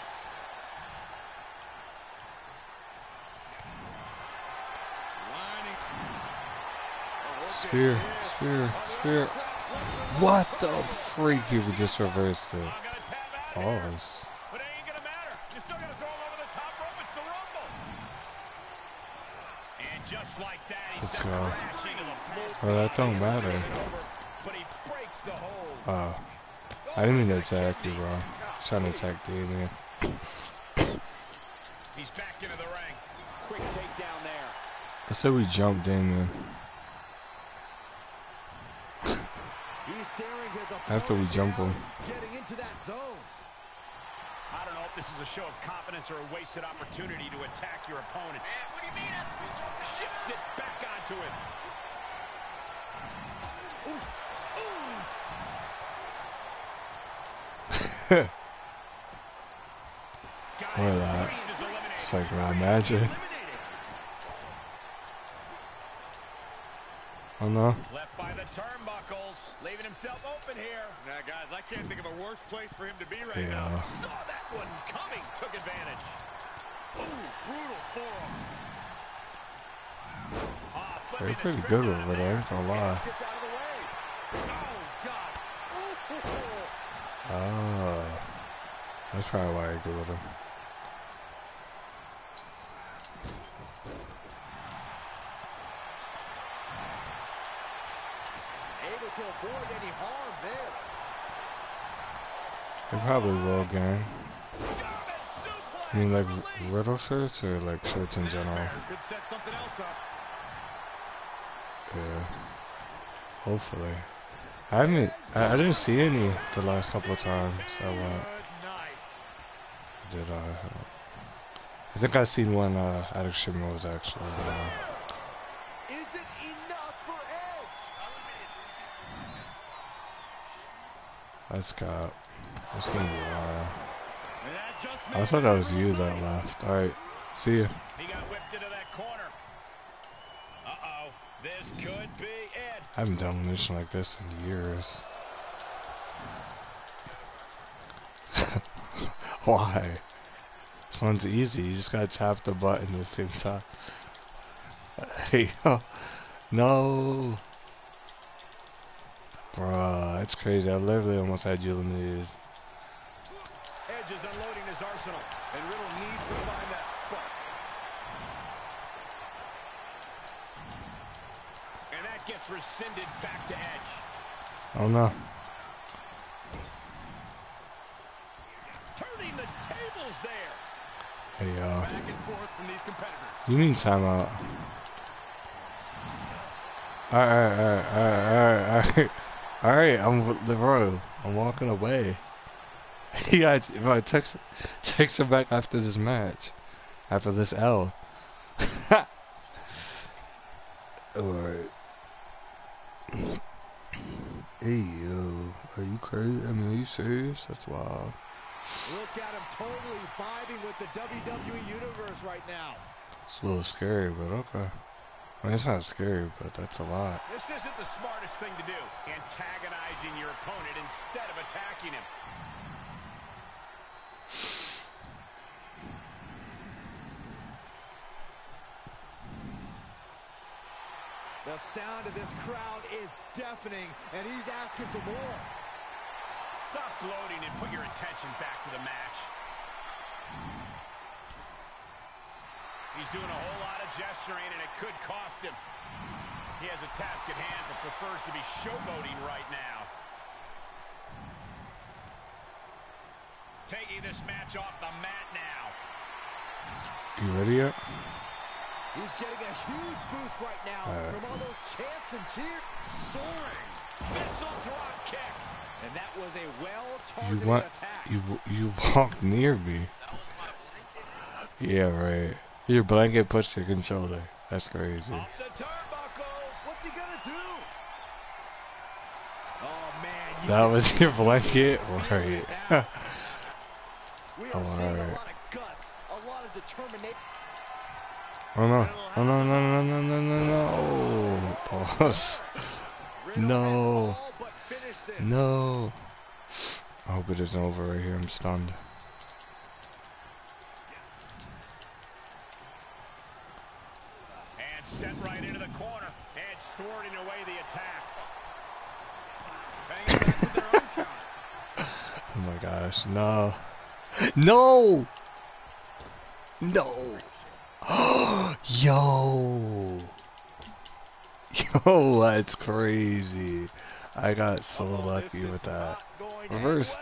E: lining.
C: Spear, spear, spear. What the freak? You just reversed it. Pause.
D: But it ain't gonna matter. You still gotta throw him over the top rope. It's the Rumble. And just like that, he
C: Let's go.
D: the.
C: Well, that don't matter.
D: But he breaks the hold.
C: Oh. I didn't mean to attack you, bro. Trying to attack Damian.
D: He's back into the ring. Quick takedown there.
C: I said we jumped
B: in, his
C: After we jump him.
B: Getting into that zone.
D: I don't know if this is a show of confidence or a wasted opportunity to attack your opponent. Man, what do you mean? Shifts it back onto him. Got *laughs*
C: Look at that.
D: Priest is eliminated.
C: It's like my magic. Oh no.
D: Left by the turnbuckles, leaving himself open here.
E: Now, guys, I can't think of a worse place for him to be right
C: Yeah.
E: now.
D: Saw that one coming, took advantage.
E: Ooh, brutal forearm.
D: Ah,
C: They're
D: flipping the
C: pretty good over there, ain't gonna lie.
B: Gets out of the way.
E: Oh, God.
C: Oh. That's probably why I go with him.
B: Able to avoid any harm there.
C: They probably will,
D: suplex
C: I mean, like riddle shirts or like shirts in general.
E: Could set something else up.
C: Yeah. Hopefully. I haven't. I, I didn't see any the last couple of times I went. Did I? I think I seen one uh, Extreme Rules actually. Uh,
B: Is it enough for Edge?
C: that's got. That's gonna be a while.
E: And that just
C: I thought that was you that
E: ring.
C: left. All right. See ya.
D: He got whipped into that corner. Uh-oh. This could be it.
C: I haven't done a mission like this in years. *laughs* Why? This one's easy. You just gotta tap the button at the same time. *laughs* Hey, yo. No. Bruh, it's crazy. I literally almost had you eliminated.
D: Edge is unloading his arsenal.
B: And Riddle needs to find that spark.
D: And that gets rescinded back to Edge.
C: Oh no.
D: Turning the tables there.
C: Hey, yo.
E: Back and forth from these competitors.
C: You mean timeout. Alright, alright, alright, alright, alright. *laughs* Alright, I'm with Leroy. I'm walking away. *laughs* He got, if I text, text him back after this match. After this L. *laughs* Alright. Hey, yo. Are you crazy? I mean, are you serious? That's wild.
B: Look at him totally vibing with the WWE Universe right now.
C: It's a little scary, but okay. I mean, it's not scary, but that's a lot.
D: This isn't the smartest thing to do. Antagonizing your opponent instead of attacking him.
B: The The sound of this crowd is deafening, and he's asking for more.
D: Stop gloating and put your attention back to the match. He's doing a whole lot of gesturing, and it could cost him. He has a task at hand, but prefers to be showboating right now. Taking this match off the mat now.
C: You ready yet?
B: He's getting a huge boost right now
C: All right.
B: from all those chants and cheers.
D: Soaring. Missile drop kick.
B: And that was a well-targeted
C: want
B: attack.
C: you you walked near me. Yeah, right. Your blanket pushed your controller. That's crazy.
D: Up the turnbuckles.
B: What's he gonna do? Oh man, you
C: That was your blanket, *laughs* right?
B: now. *laughs* We are
C: Oh,
B: seeing a
C: alright.
B: lot of guts, a lot of determination.
C: Oh no! Oh no! No! No! No! No! No! No! Oh,
B: Pause.
C: No.
B: missed all but finished this.
C: No. I hope it isn't over right here. I'm stunned.
D: And sent right into the corner. And thwarting away the attack. Hanging back with their own *laughs* counter.
C: Oh my gosh! No! No! No! *gasps* Yo! Yo, that's crazy. I got so
B: Oh,
C: lucky with that.
B: not going to end
C: Reversed.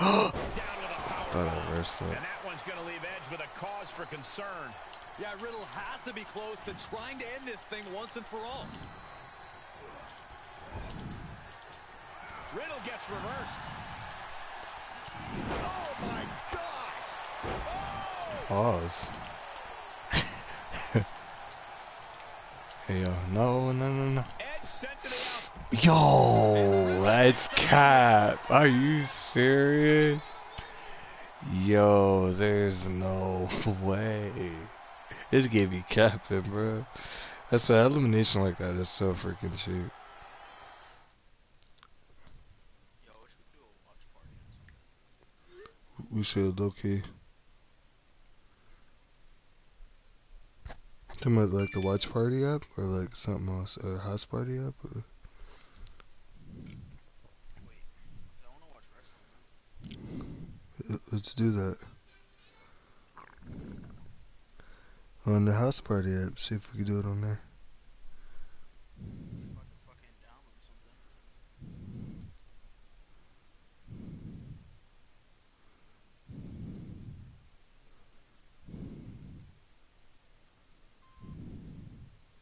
B: well.
D: Down with a power
C: Thought I reversed it.
D: And that one's going to leave Edge with a cause for concern.
A: Yeah, Riddle has to be close to trying to end this thing once and for all.
D: Riddle gets reversed.
B: Oh my gosh! Oh!
C: Pause. Hey yo, no, no, no, no.
D: Edge sent to.
C: Yo, that's cap. Are you serious? Yo, there's no *laughs* way. This gave me capping, bro. That's an elimination like that. that is so freaking cheap.
E: We should do a watch party or something.
C: We should, okay. Talking about like the watch party app or like something else, a house party app. Or?
E: To
C: Let's do that. On the house party app, see if we can do it on there.
E: If I can fucking download something.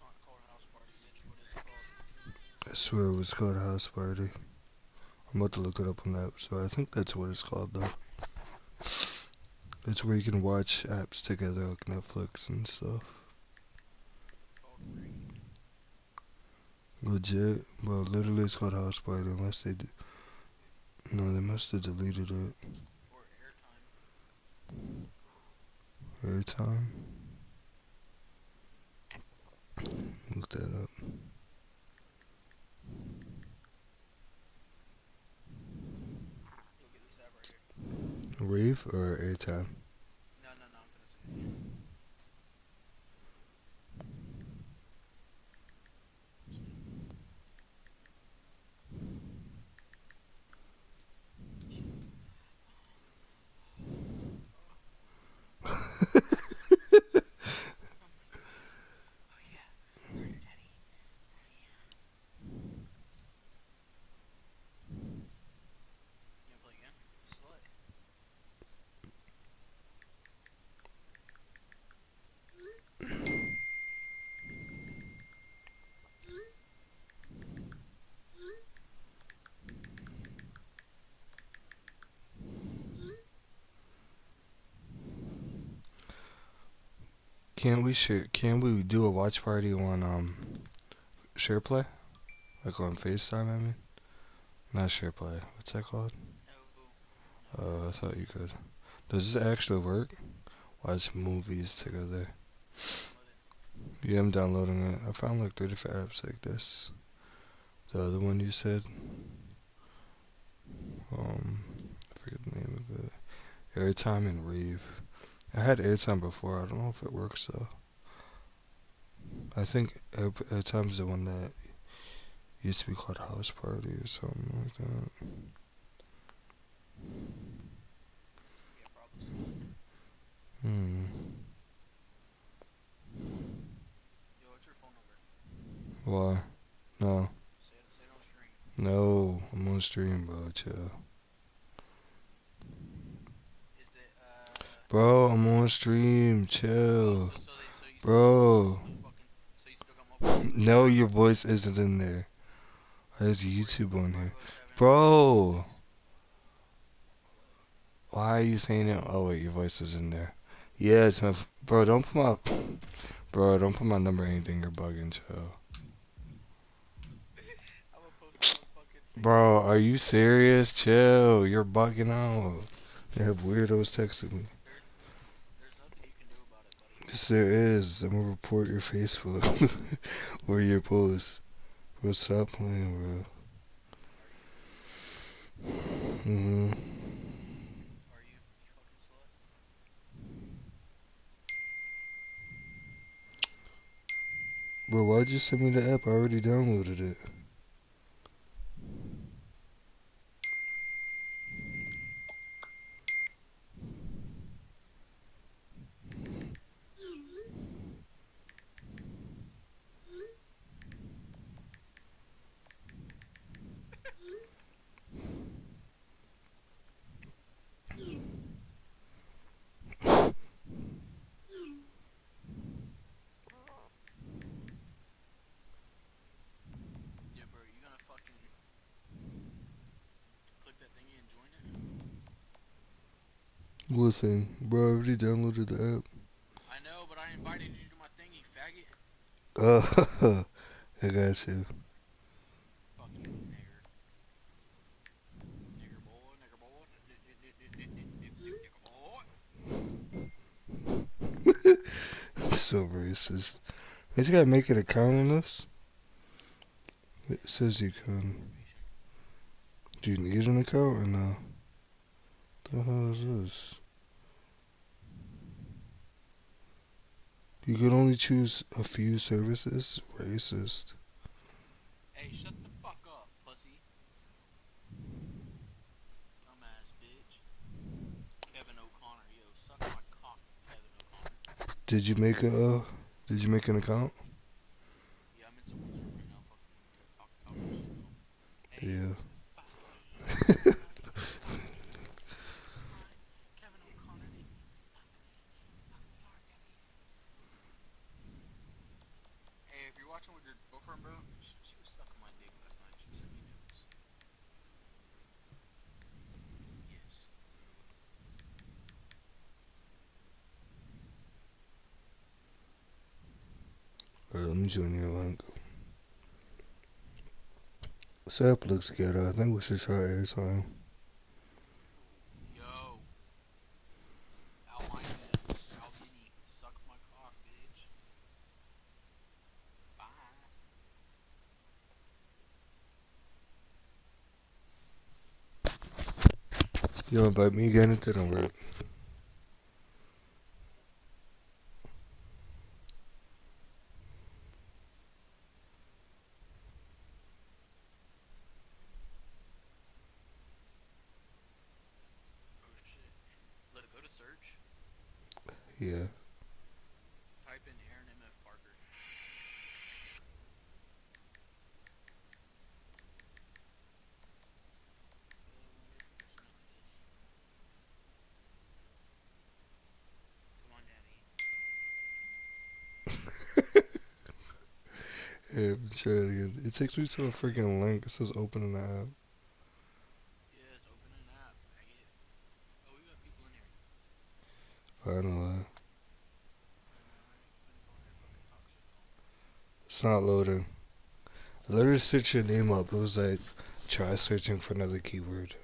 E: Not called house party, bitch. What is it called?
C: I swear it was called house party. I'm about to look it up on the app store. I think that's what it's called though. It's where you can watch apps together like Netflix and stuff. Legit, well, literally it's called house party unless they. D- no, they must have deleted it.
E: Airtime.
C: Look that up.
E: You'll get this app
C: Rave or airtime?
E: No, no, no. I'm gonna say *laughs* it again. Oh yeah. Murder Daddy. You wanna play again? Slut.
C: Can we share? Can we do a watch party on um SharePlay? Like on FaceTime, I mean. Not SharePlay. What's that called? Oh, I thought you could. Does this actually work? Watch movies together. Yeah, I'm downloading it. I found like three different apps like this. The other one you said. Um, I forget the name of it. Airtime and Rave. I had Airtime before. I don't know if it works though. I think at, at times the one that used to be called House Party or something like that.
E: Yeah,
C: Hmm.
E: Yo, what's your phone number?
C: Why? No.
E: Say it, say it on stream.
C: No. I'm on stream, bro. Chill.
E: Is it, uh...
C: Bro, I'm on stream. Chill.
E: Oh, so, so, they, so you
C: Bro.
E: Still fucking, so you still got my voice? *laughs*
C: No, your voice isn't in there. There's YouTube on here.
E: Oh
C: bro. Why are you saying it? Oh wait, your voice is in there. Yeah, it's my. f- Bro, don't put my. Bro, don't put my number or anything. You're bugging, chill. *laughs*
E: I'm gonna post it on fucking
C: Bro, are you serious? Chill. You're bugging out. They have weirdos texting me.
E: There's nothing you can do about it, buddy.
C: Yes, there is. I'm gonna report your Facebook *laughs* or your post. Bro, stop playing, bro. hmm
E: slut?
C: Bro, why'd you send me the app? I already downloaded it.
E: Yeah, bro, you gonna fucking click that thingy and join it?
C: Listen, bro, I already downloaded the app.
E: I know, but I invited you to my thingy, faggot.
C: Uh, *laughs* I got you.
E: Fucking nigger. Nigger boy, nigger boy, nigger boy. *laughs*
C: so racist. I just gotta make an account on this. It says you can. Do you need an account or no? The hell is this? You can only choose a few services? Racist.
E: Hey, shut the fuck up, pussy. Dumbass bitch. Kevin O'Connor, yo, suck my cock, Kevin O'Connor.
C: Did you make a, uh, did you make an account?
E: Yeah, I'm in someone's room right now, fucking talk, talking shit though. Hey,
C: Yeah.
E: what's the fuck? Kevin O'Connor, they fucking hard, Debbie. Hey, if you're watching with your girlfriend, bro, she, she was sucking my dick last night. She sent me notes. Yes.
C: Alright, let me join your link. App looks good. I think we should try airtime.
E: Yo. Albina, Albini, suck my cock, bitch. Bye.
C: You wanna invite me again? It didn't work.
E: Oh shit. Let it go to search.
C: Yeah.
E: Type in Aaron MF Parker. Come on, Daddy.
C: Yeah, I'm trying again. It takes me to a freaking link. It says open an app.
E: Yeah, it's opening an app, faggot. Oh, we got people in here.
C: Finally.
E: Alright,
C: It's not loading. I literally searched your name up. It was like, try searching for another keyword.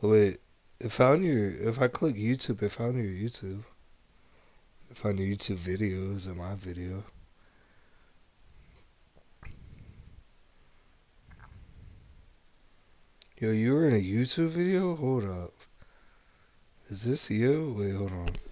C: Wait. It found your, if I click YouTube, it found your YouTube. It found your YouTube videos and my video. Yo, you were in a YouTube video? Hold up. Is this you? Wait, hold on.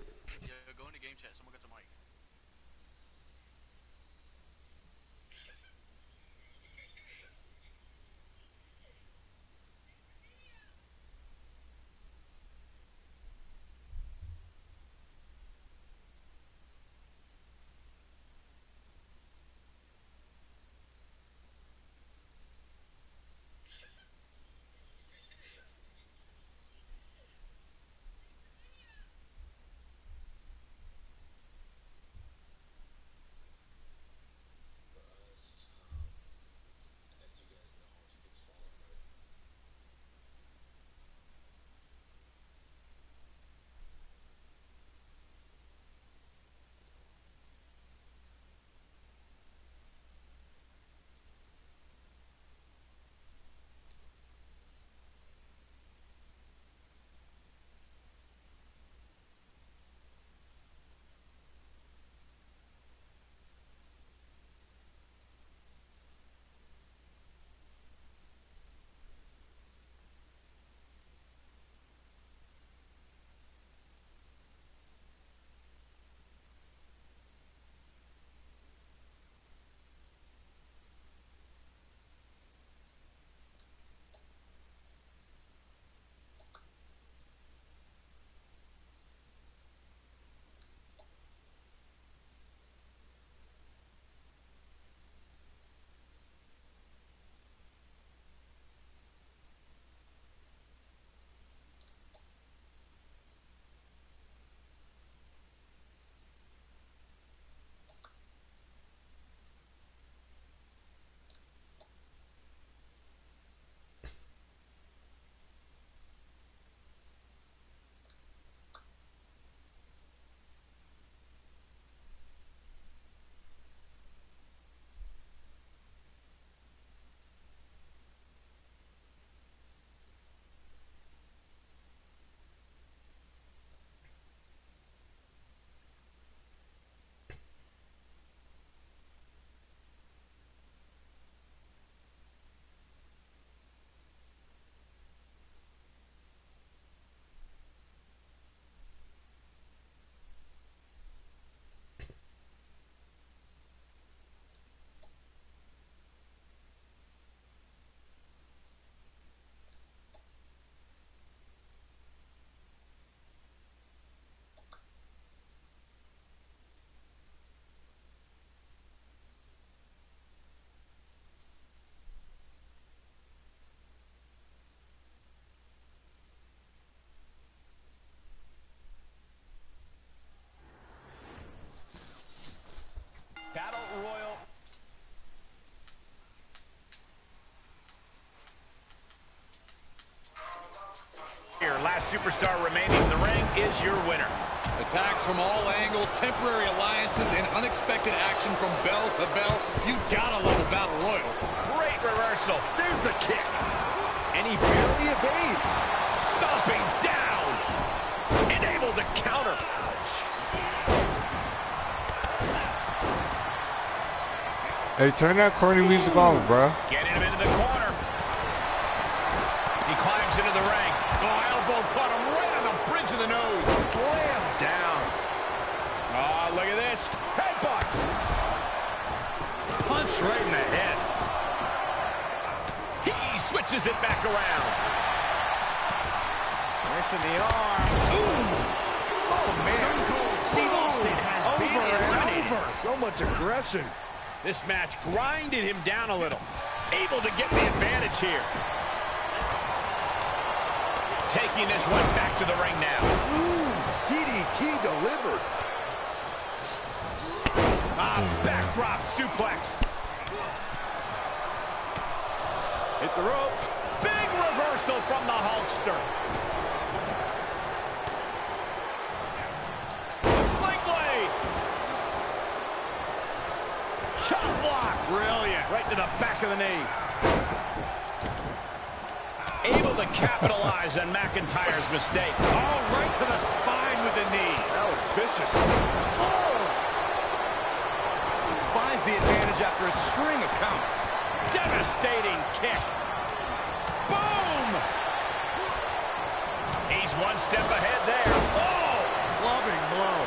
D: Superstar remaining in the ring is your winner.
F: Attacks from all angles, temporary alliances, and unexpected action from bell to bell. You gotta love a battle royal.
D: Great reversal.
A: There's the kick. And he barely evades.
D: Stomping down. And able to counter.
C: Hey, turn that corny music off, bro.
D: Getting him into the corner. He climbs into the ring. Oh, elbow caught him right on the bridge of the nose.
A: Slam down.
D: Oh, look at this. Headbutt. Punch right in the head. It back around.
A: It's in the arm. Ooh. Oh, man.
D: Steve Austin has
A: over
D: been eliminated.
A: over. So much aggression.
D: This match grinded him down a little. Able to get the advantage here. Taking this one back to the ring now.
A: Ooh, DDT delivered.
D: Ah, backdrop suplex. Hit the ropes. Reversal from the Hulkster. Sling blade. Chop block. Brilliant. Right to the back of the knee. Able to capitalize on McIntyre's mistake. Oh, right to the spine with the knee.
A: That was vicious. Oh,
F: Finds the advantage after a string of counters.
D: Devastating kick. Boom! He's one step ahead there. Oh!
A: loving blow.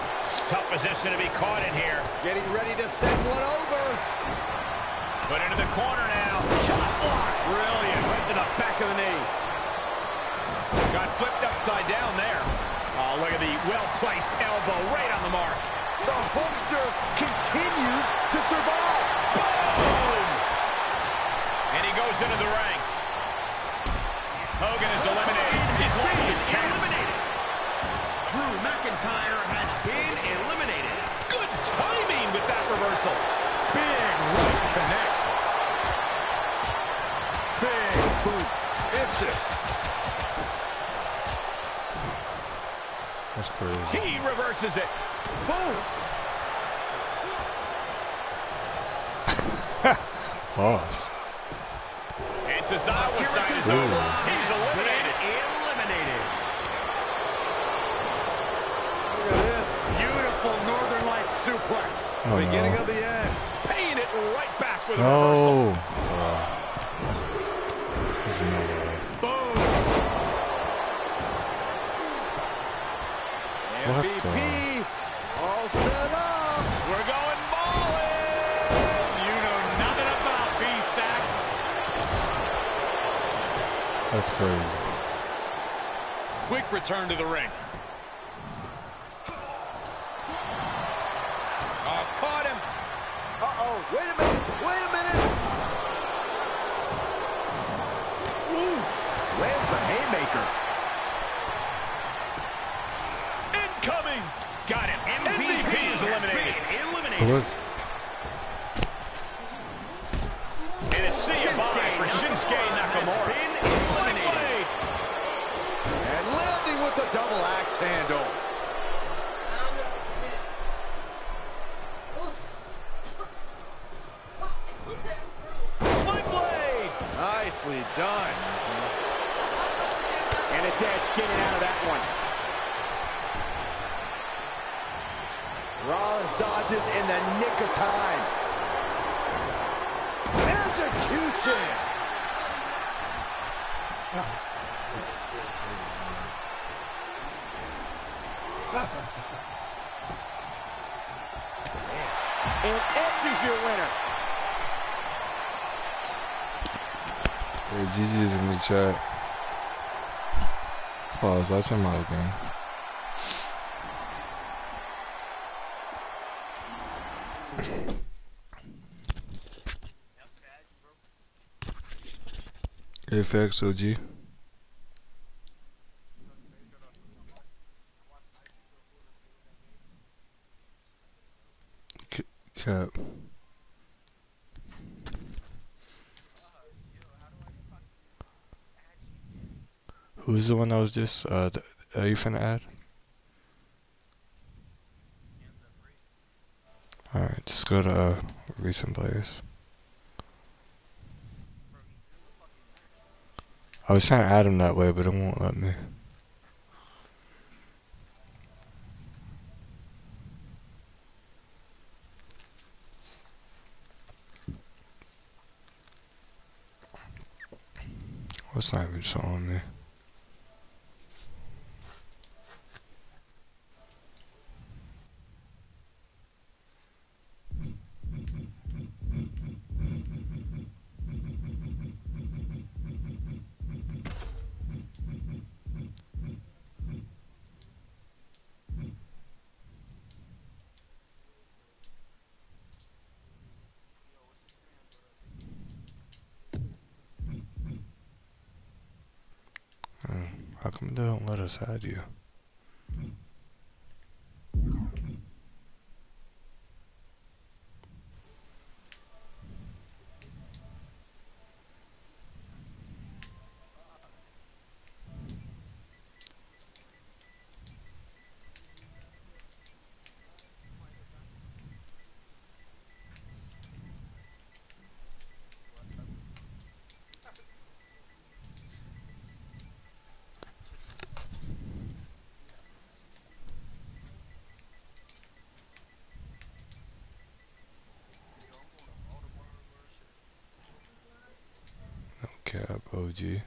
D: Tough position to be caught in here.
A: Getting ready to send one over.
D: Put into the corner now. Chop block. Brilliant. Right to the back of the knee. Got flipped upside down there. Oh, look at the well-placed elbow right on the mark.
A: The Hulkster continues to survive.
D: Boom! And he goes into the ring. Hogan is eliminated.
G: McIntyre has been eliminated.
D: Good timing with that reversal.
A: Big right connects. Big boot. Vicious.
C: That's crazy.
D: He reverses it.
A: Boom. *laughs*
C: Pause.
D: And Tozawa is
C: Ooh.
D: over. He's eliminated.
G: Eliminated.
A: Look at this. Beautiful Northern
C: Oh,
A: Beginning
C: no.
A: of the end.
D: Paying it right back with a reversal.
C: Oh. There's no way.
A: Boom.
C: What
A: MVP. All set up.
D: We're going ballin'.
G: You know nothing about B-Sacks.
C: That's crazy.
F: Quick return to the ring.
A: Oh, caught him. Uh-oh. Wait a minute. Wait a minute. Oof. Lands the haymaker.
D: Incoming. Got him. MVP, is eliminated.
G: Eliminated.
C: What?
D: And it's see you bye for Shinsuke Nakamura. Sling blade.
A: And landing with the double axe handle.
D: Sling blade.
A: Nicely done. And it's Edge getting out of that one. Rollins dodges in the nick of time. Execution! And Edge is your winner.
C: Hey, GG's in the chat. Pause. Watch him out again. FX OG. C- Cap. Who's the one that was just, uh, th- are you finna add? Alright, just go to, uh, recent players. I was trying to add him that way, but it won't let me. What's not even showing me? Oh, how come they don't let us add you? Cap OG.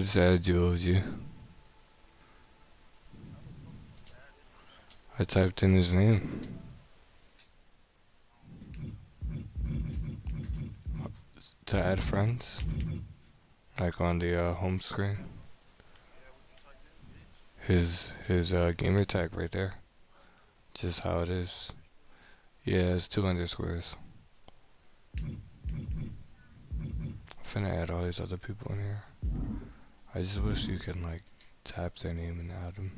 C: Alright, I typed in his name. To add friends. Like on the uh, home screen. His his uh, gamer tag right there. Just how it is. Yeah, it's two underscores. Finna add all these other people in here. I just wish you could like tap their name and add them.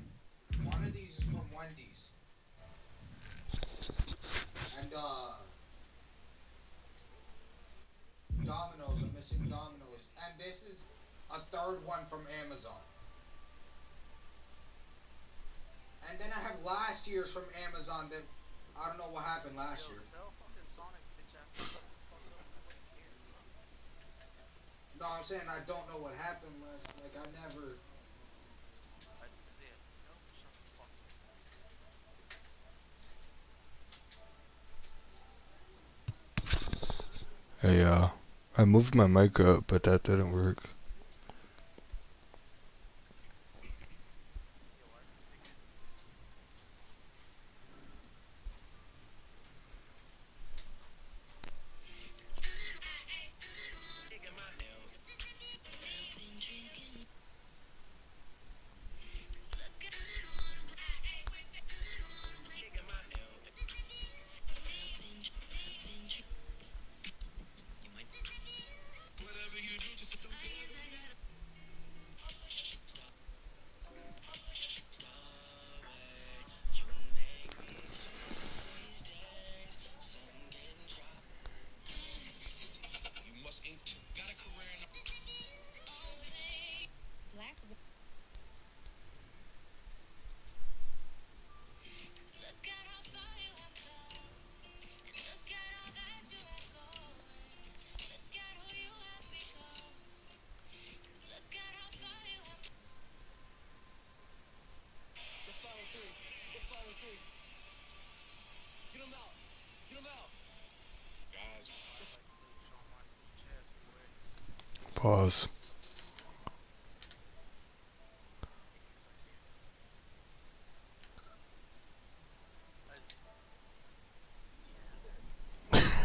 H: One of these is from Wendy's. And uh Domino's, I'm missing Domino's. And this is a third one from Amazon. And then I have last year's from Amazon that I don't know what happened last
E: Yo,
H: year.
E: tell fucking Sonic bitch ass to shut the fuck up. Nobody cares.
H: No, I'm saying I don't know what happened last like I never.
C: Hey, uh, I moved my mic up, but that didn't work.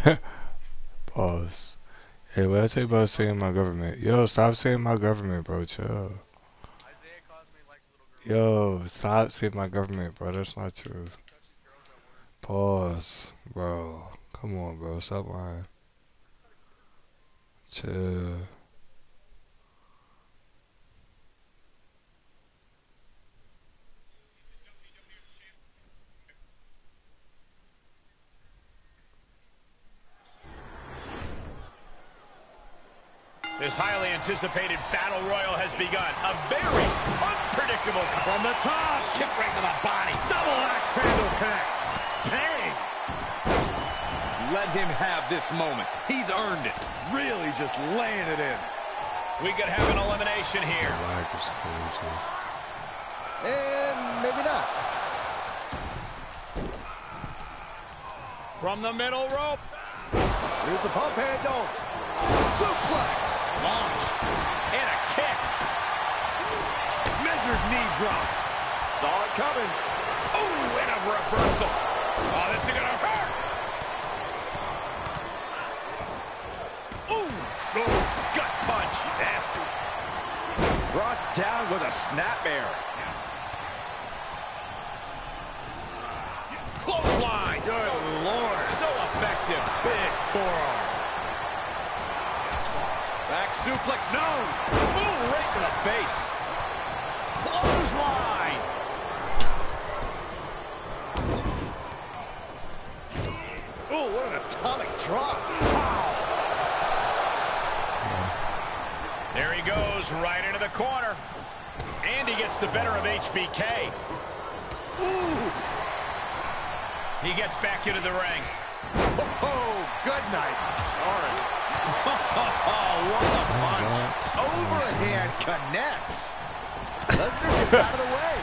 C: *laughs* Pause. Hey, what I say about saying my government? Yo, stop saying my government, bro. Chill. Yo, stop saying my government, bro. That's not true. Pause, bro. Come on, bro. Stop lying. Chill.
D: This highly anticipated battle royal has begun. A very unpredictable
A: From the top.
D: kick right to the body.
A: Double axe handle connects. Bang. Let him have this moment. He's earned it. Really just laying it in.
D: We could have an elimination here.
C: Lag is crazy.
B: And maybe not.
D: From the middle rope.
B: Here's the pump handle. Suplex.
D: Launched. And a kick.
A: Measured knee drop.
B: Saw it coming.
D: Ooh, and a reversal. Oh, this is gonna hurt. Ooh, oh, gut punch. Nasty.
B: Brought down with a snapmare.
D: Clothesline.
A: Good lord.
D: So effective.
A: Big forearm. Suplex. No.
D: Ooh, right to the face. Clothesline.
B: Oh, what an atomic drop.
D: There he goes, right into the corner. And he gets the better of HBK. Ooh. He gets back into the ring.
B: Oh, good night. Sorry.
A: Oh, what a punch.
B: Overhand connects. Lesnar gets out of the way.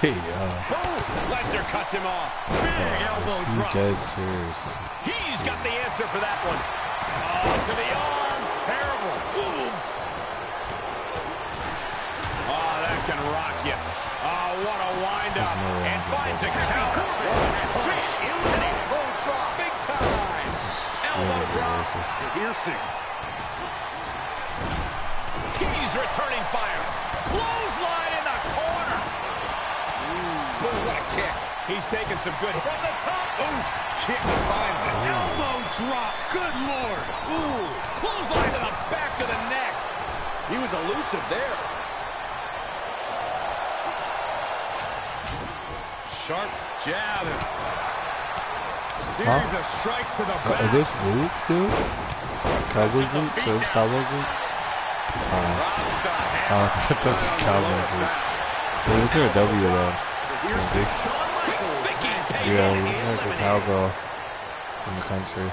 C: Hey, uh,
B: Boom.
D: Lesnar cuts him off.
A: Big elbow
C: you
A: drop.
C: dead serious.
D: He's got the answer for that one. Oh, to the arm. Terrible. Ooh. Oh, that can rock you. Oh, what a windup.
C: There's no
D: And finds a
C: gonna
D: counter.
B: Elbow drop.
A: Big time.
D: Elbow drop.
A: Piercing.
D: He's returning fire. Clothesline in the corner. Ooh, what a kick. He's taking some good from the top.
A: Oof. Kick finds it. Elbow drop. Good lord.
D: Ooh, clothesline to the back of the neck.
B: He was elusive there.
A: Sharp jab. And Series of strikes to the
C: Uh, are this boots, dude? Cowboy boots? Those cowboy boots? Uh, *laughs* uh, those are cowboy boots. Dude, look at a W though.
A: Here's
C: Big.
A: Shawn Michaels.
D: Vicky pays
C: Yeah, we like a cowgirl in the country.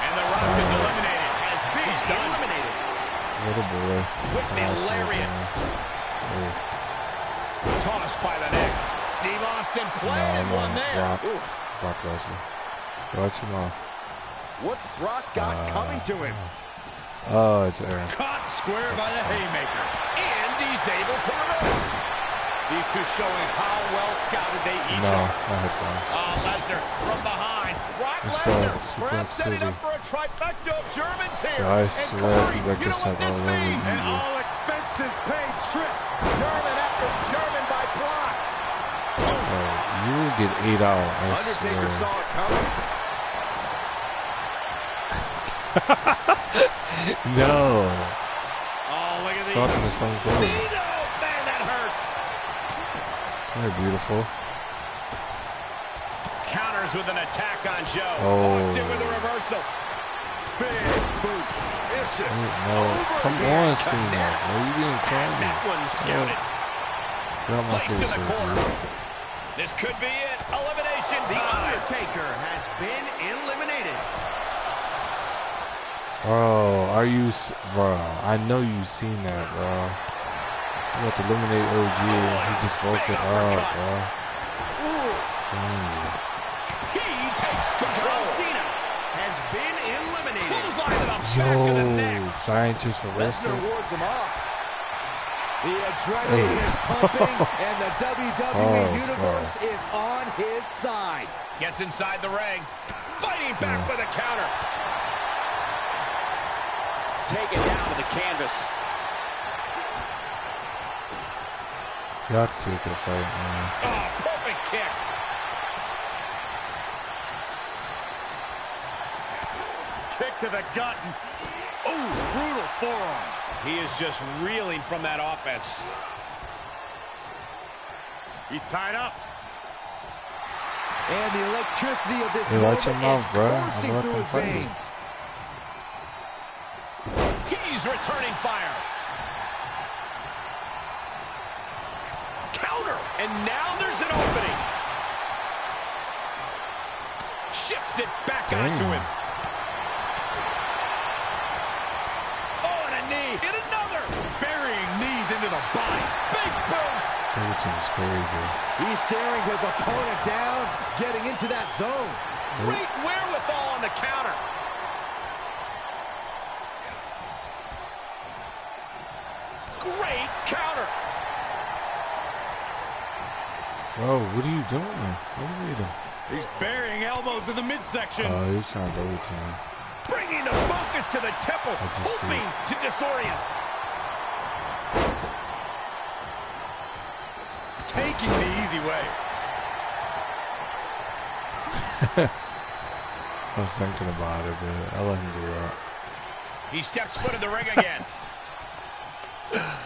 D: And the Rock is eliminated. As He's done. eliminated.
C: Little boy.
D: Whipped
C: Nice
D: lariat. Tossed by the neck. Steve Austin
C: No,
D: planted
C: I'm
D: one there.
C: Brock,
B: Oof.
C: Brock Lesnar. Watch him off.
B: What's Brock got
C: Uh,
B: coming to him?
C: Oh, it's Aaron.
A: Caught square by the haymaker.
D: And he's able to reverse.
A: These two showing how well scouted they each
C: No,
A: are.
C: headphones.
D: Oh, Lesnar from behind. Brock
C: Let's
D: Lesnar perhaps setting up for a trifecta of Germans here. And Corey, you know what this means?
A: An all expenses paid trip.
D: German after German
C: you will get eight out. I
B: Undertaker
C: swear.
B: saw it coming. *laughs*
C: No.
D: Oh, look at the...
C: Stop in the stone.
D: Nino! Man, that hurts.
C: They're beautiful.
D: Counters with an attack on Joe.
C: Oh.
D: Austin with a reversal.
B: Big boot. Vicious.
C: No. Come on,
B: Overhand
C: Cena.
B: connects.
C: Why are you being corny?
D: that one's scouted.
C: Get out my
D: Placed
C: face,
D: in This could be it. Elimination
I: The
D: time.
I: Undertaker has been eliminated.
C: Bro, are you, s- bro? I know you've seen that, bro. You got to eliminate OG, he just broke it up, bro. Dang.
D: He takes control.
I: John Cena has been eliminated.
D: Clothesline to the back of the neck.
C: Yo, scientist
B: Lesnar wards him off. The adrenaline
C: Hey.
B: is pumping, *laughs* and the WWE
C: Oh,
B: Universe is on his side.
D: Gets inside the ring. Fighting back with a counter. Taken down to the canvas.
C: You have to take a fight, man.
D: Oh, perfect kick.
A: Kick to the gut. and- Ooh, brutal forearm.
D: He is just reeling from that offense.
A: He's tied up.
B: And the electricity of this
C: Hey,
B: moment
C: him
B: is
C: out, bro.
B: coursing through his veins.
D: He's returning fire. Counter. And now there's an opening. Shifts it back
C: Damn.
D: onto him. Oh, and a knee. And another.
A: Burying knees into the body.
D: Big boots.
C: Everything's crazy.
B: He's staring his opponent down, getting into that zone.
D: Great wherewithal on the counter. Great counter.
C: Bro, what are you doing? What are you doing?
A: He's burying elbows in the midsection.
C: Oh, he's trying to double team.
D: Bringing the focus to the temple,
C: just
D: hoping to disorient.
A: Taking the easy way. *laughs*
C: I was thinking about it, but I let him do that.
D: He steps foot in the ring again. *laughs* Uh-oh!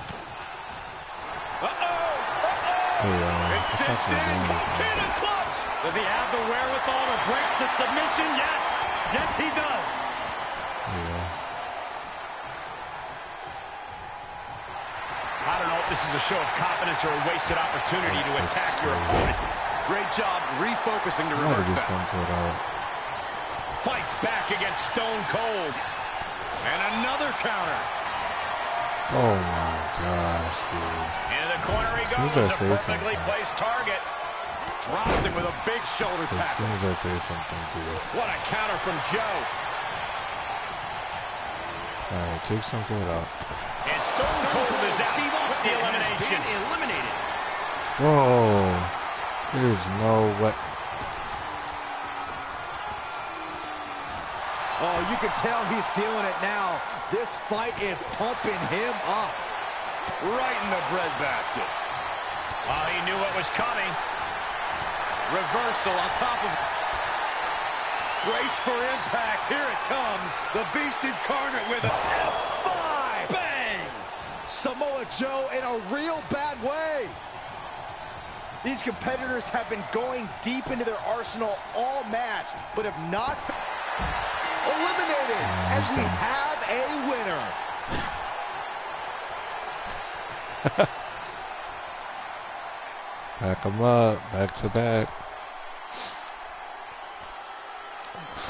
D: Uh-oh!
C: Uh,
A: It's cinched in.
D: Volcano clutch!
A: Does he have the wherewithal to break the submission? Yes. Yes, he does.
C: Yeah.
D: I don't know if this is a show of confidence or a wasted opportunity to attack your opponent.
A: Great job refocusing to
C: I might have
A: reverse that.
C: to it out.
D: Fights back against Stone Cold.
A: And another counter.
C: Oh my gosh, dude.
D: Into the corner he goes, a perfectly placed target.
A: Dropped him with a big shoulder
C: As soon as I say something, dude.
D: What a counter from Joe.
C: Alright, take something out.
D: And Stone Cold is out with the elimination.
I: Been eliminated.
C: Whoa. There's no way.
B: Oh, you can tell he's feeling it now. This fight is pumping him up.
A: Right in the breadbasket.
D: Oh, he knew what was coming.
A: Reversal on top of Brace for impact. Here it comes. The Beast incarnate with a F5.
B: Samoa Joe in a real bad way. These competitors have been going deep into their arsenal all match, but have not eliminated. And we have a winner. *laughs*
C: back them up. Back to back.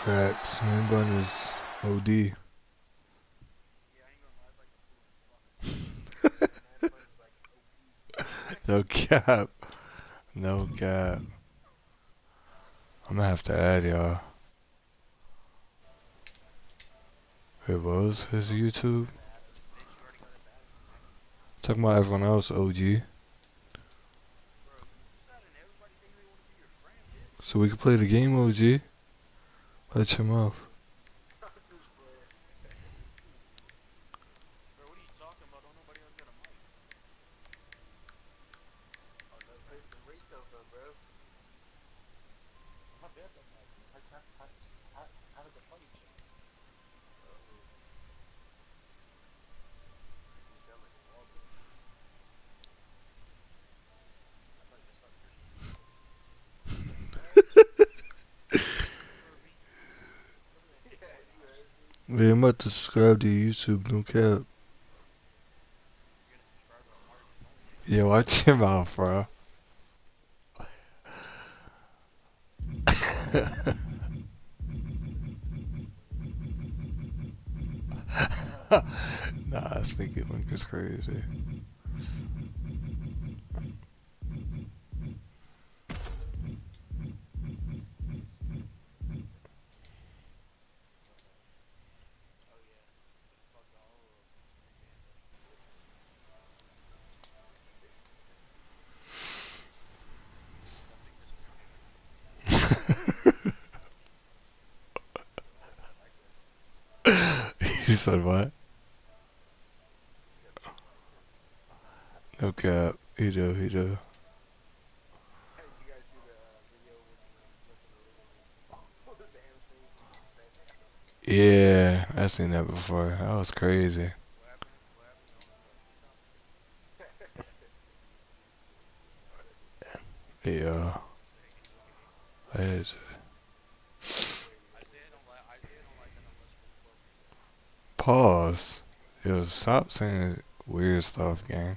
C: Facts. Man bun is OD. *laughs* no cap. No cap. I'm gonna have to add y'all. What was his YouTube? Talking about everyone else, OG. So we can play the game, OG. Let him off.
E: Bro, what are you talking about? Don't nobody else got a mic. Oh, no, where's the Rico from, bro? My bad, that mic. How, how, how, how, how did the funny check? Oh. You sound like a Walgreens. I thought you saw Christian. Yeah,
C: about to subscribe to YouTube, no cap. Yeah, watch your mouth, bro. *laughs* nah, Sneaky Link is crazy.
E: Oh yeah. Fuck all of them.
C: you said what? No cap. He do, he do.
E: Uh,
C: Yeah, I seen that before. That was crazy. Yeah. That is.
E: Isaiah don't like Isaiah don't like it unless we're close.
C: Pause. Yo, stop saying weird stuff, gang.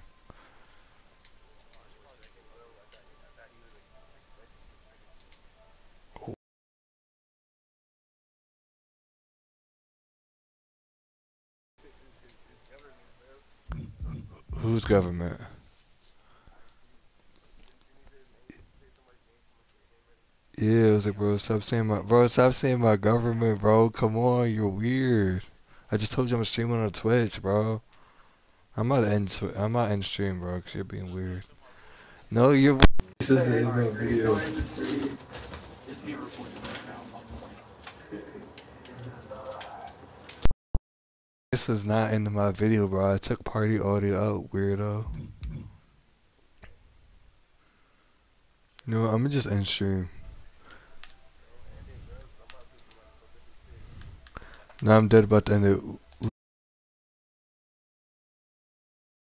C: Whose government? Yeah, it was like, bro, stop saying my, bro, stop saying my government, bro. Come on, you're weird. I just told you I'm streaming on Twitch, bro. I'm not end, tw- I'm not end stream, bro, cause you're being weird. No, you're. This isn't in the video. This is not in my video, bro. I took party audio out, weirdo. No, I'm gonna just end stream. No, I'm dead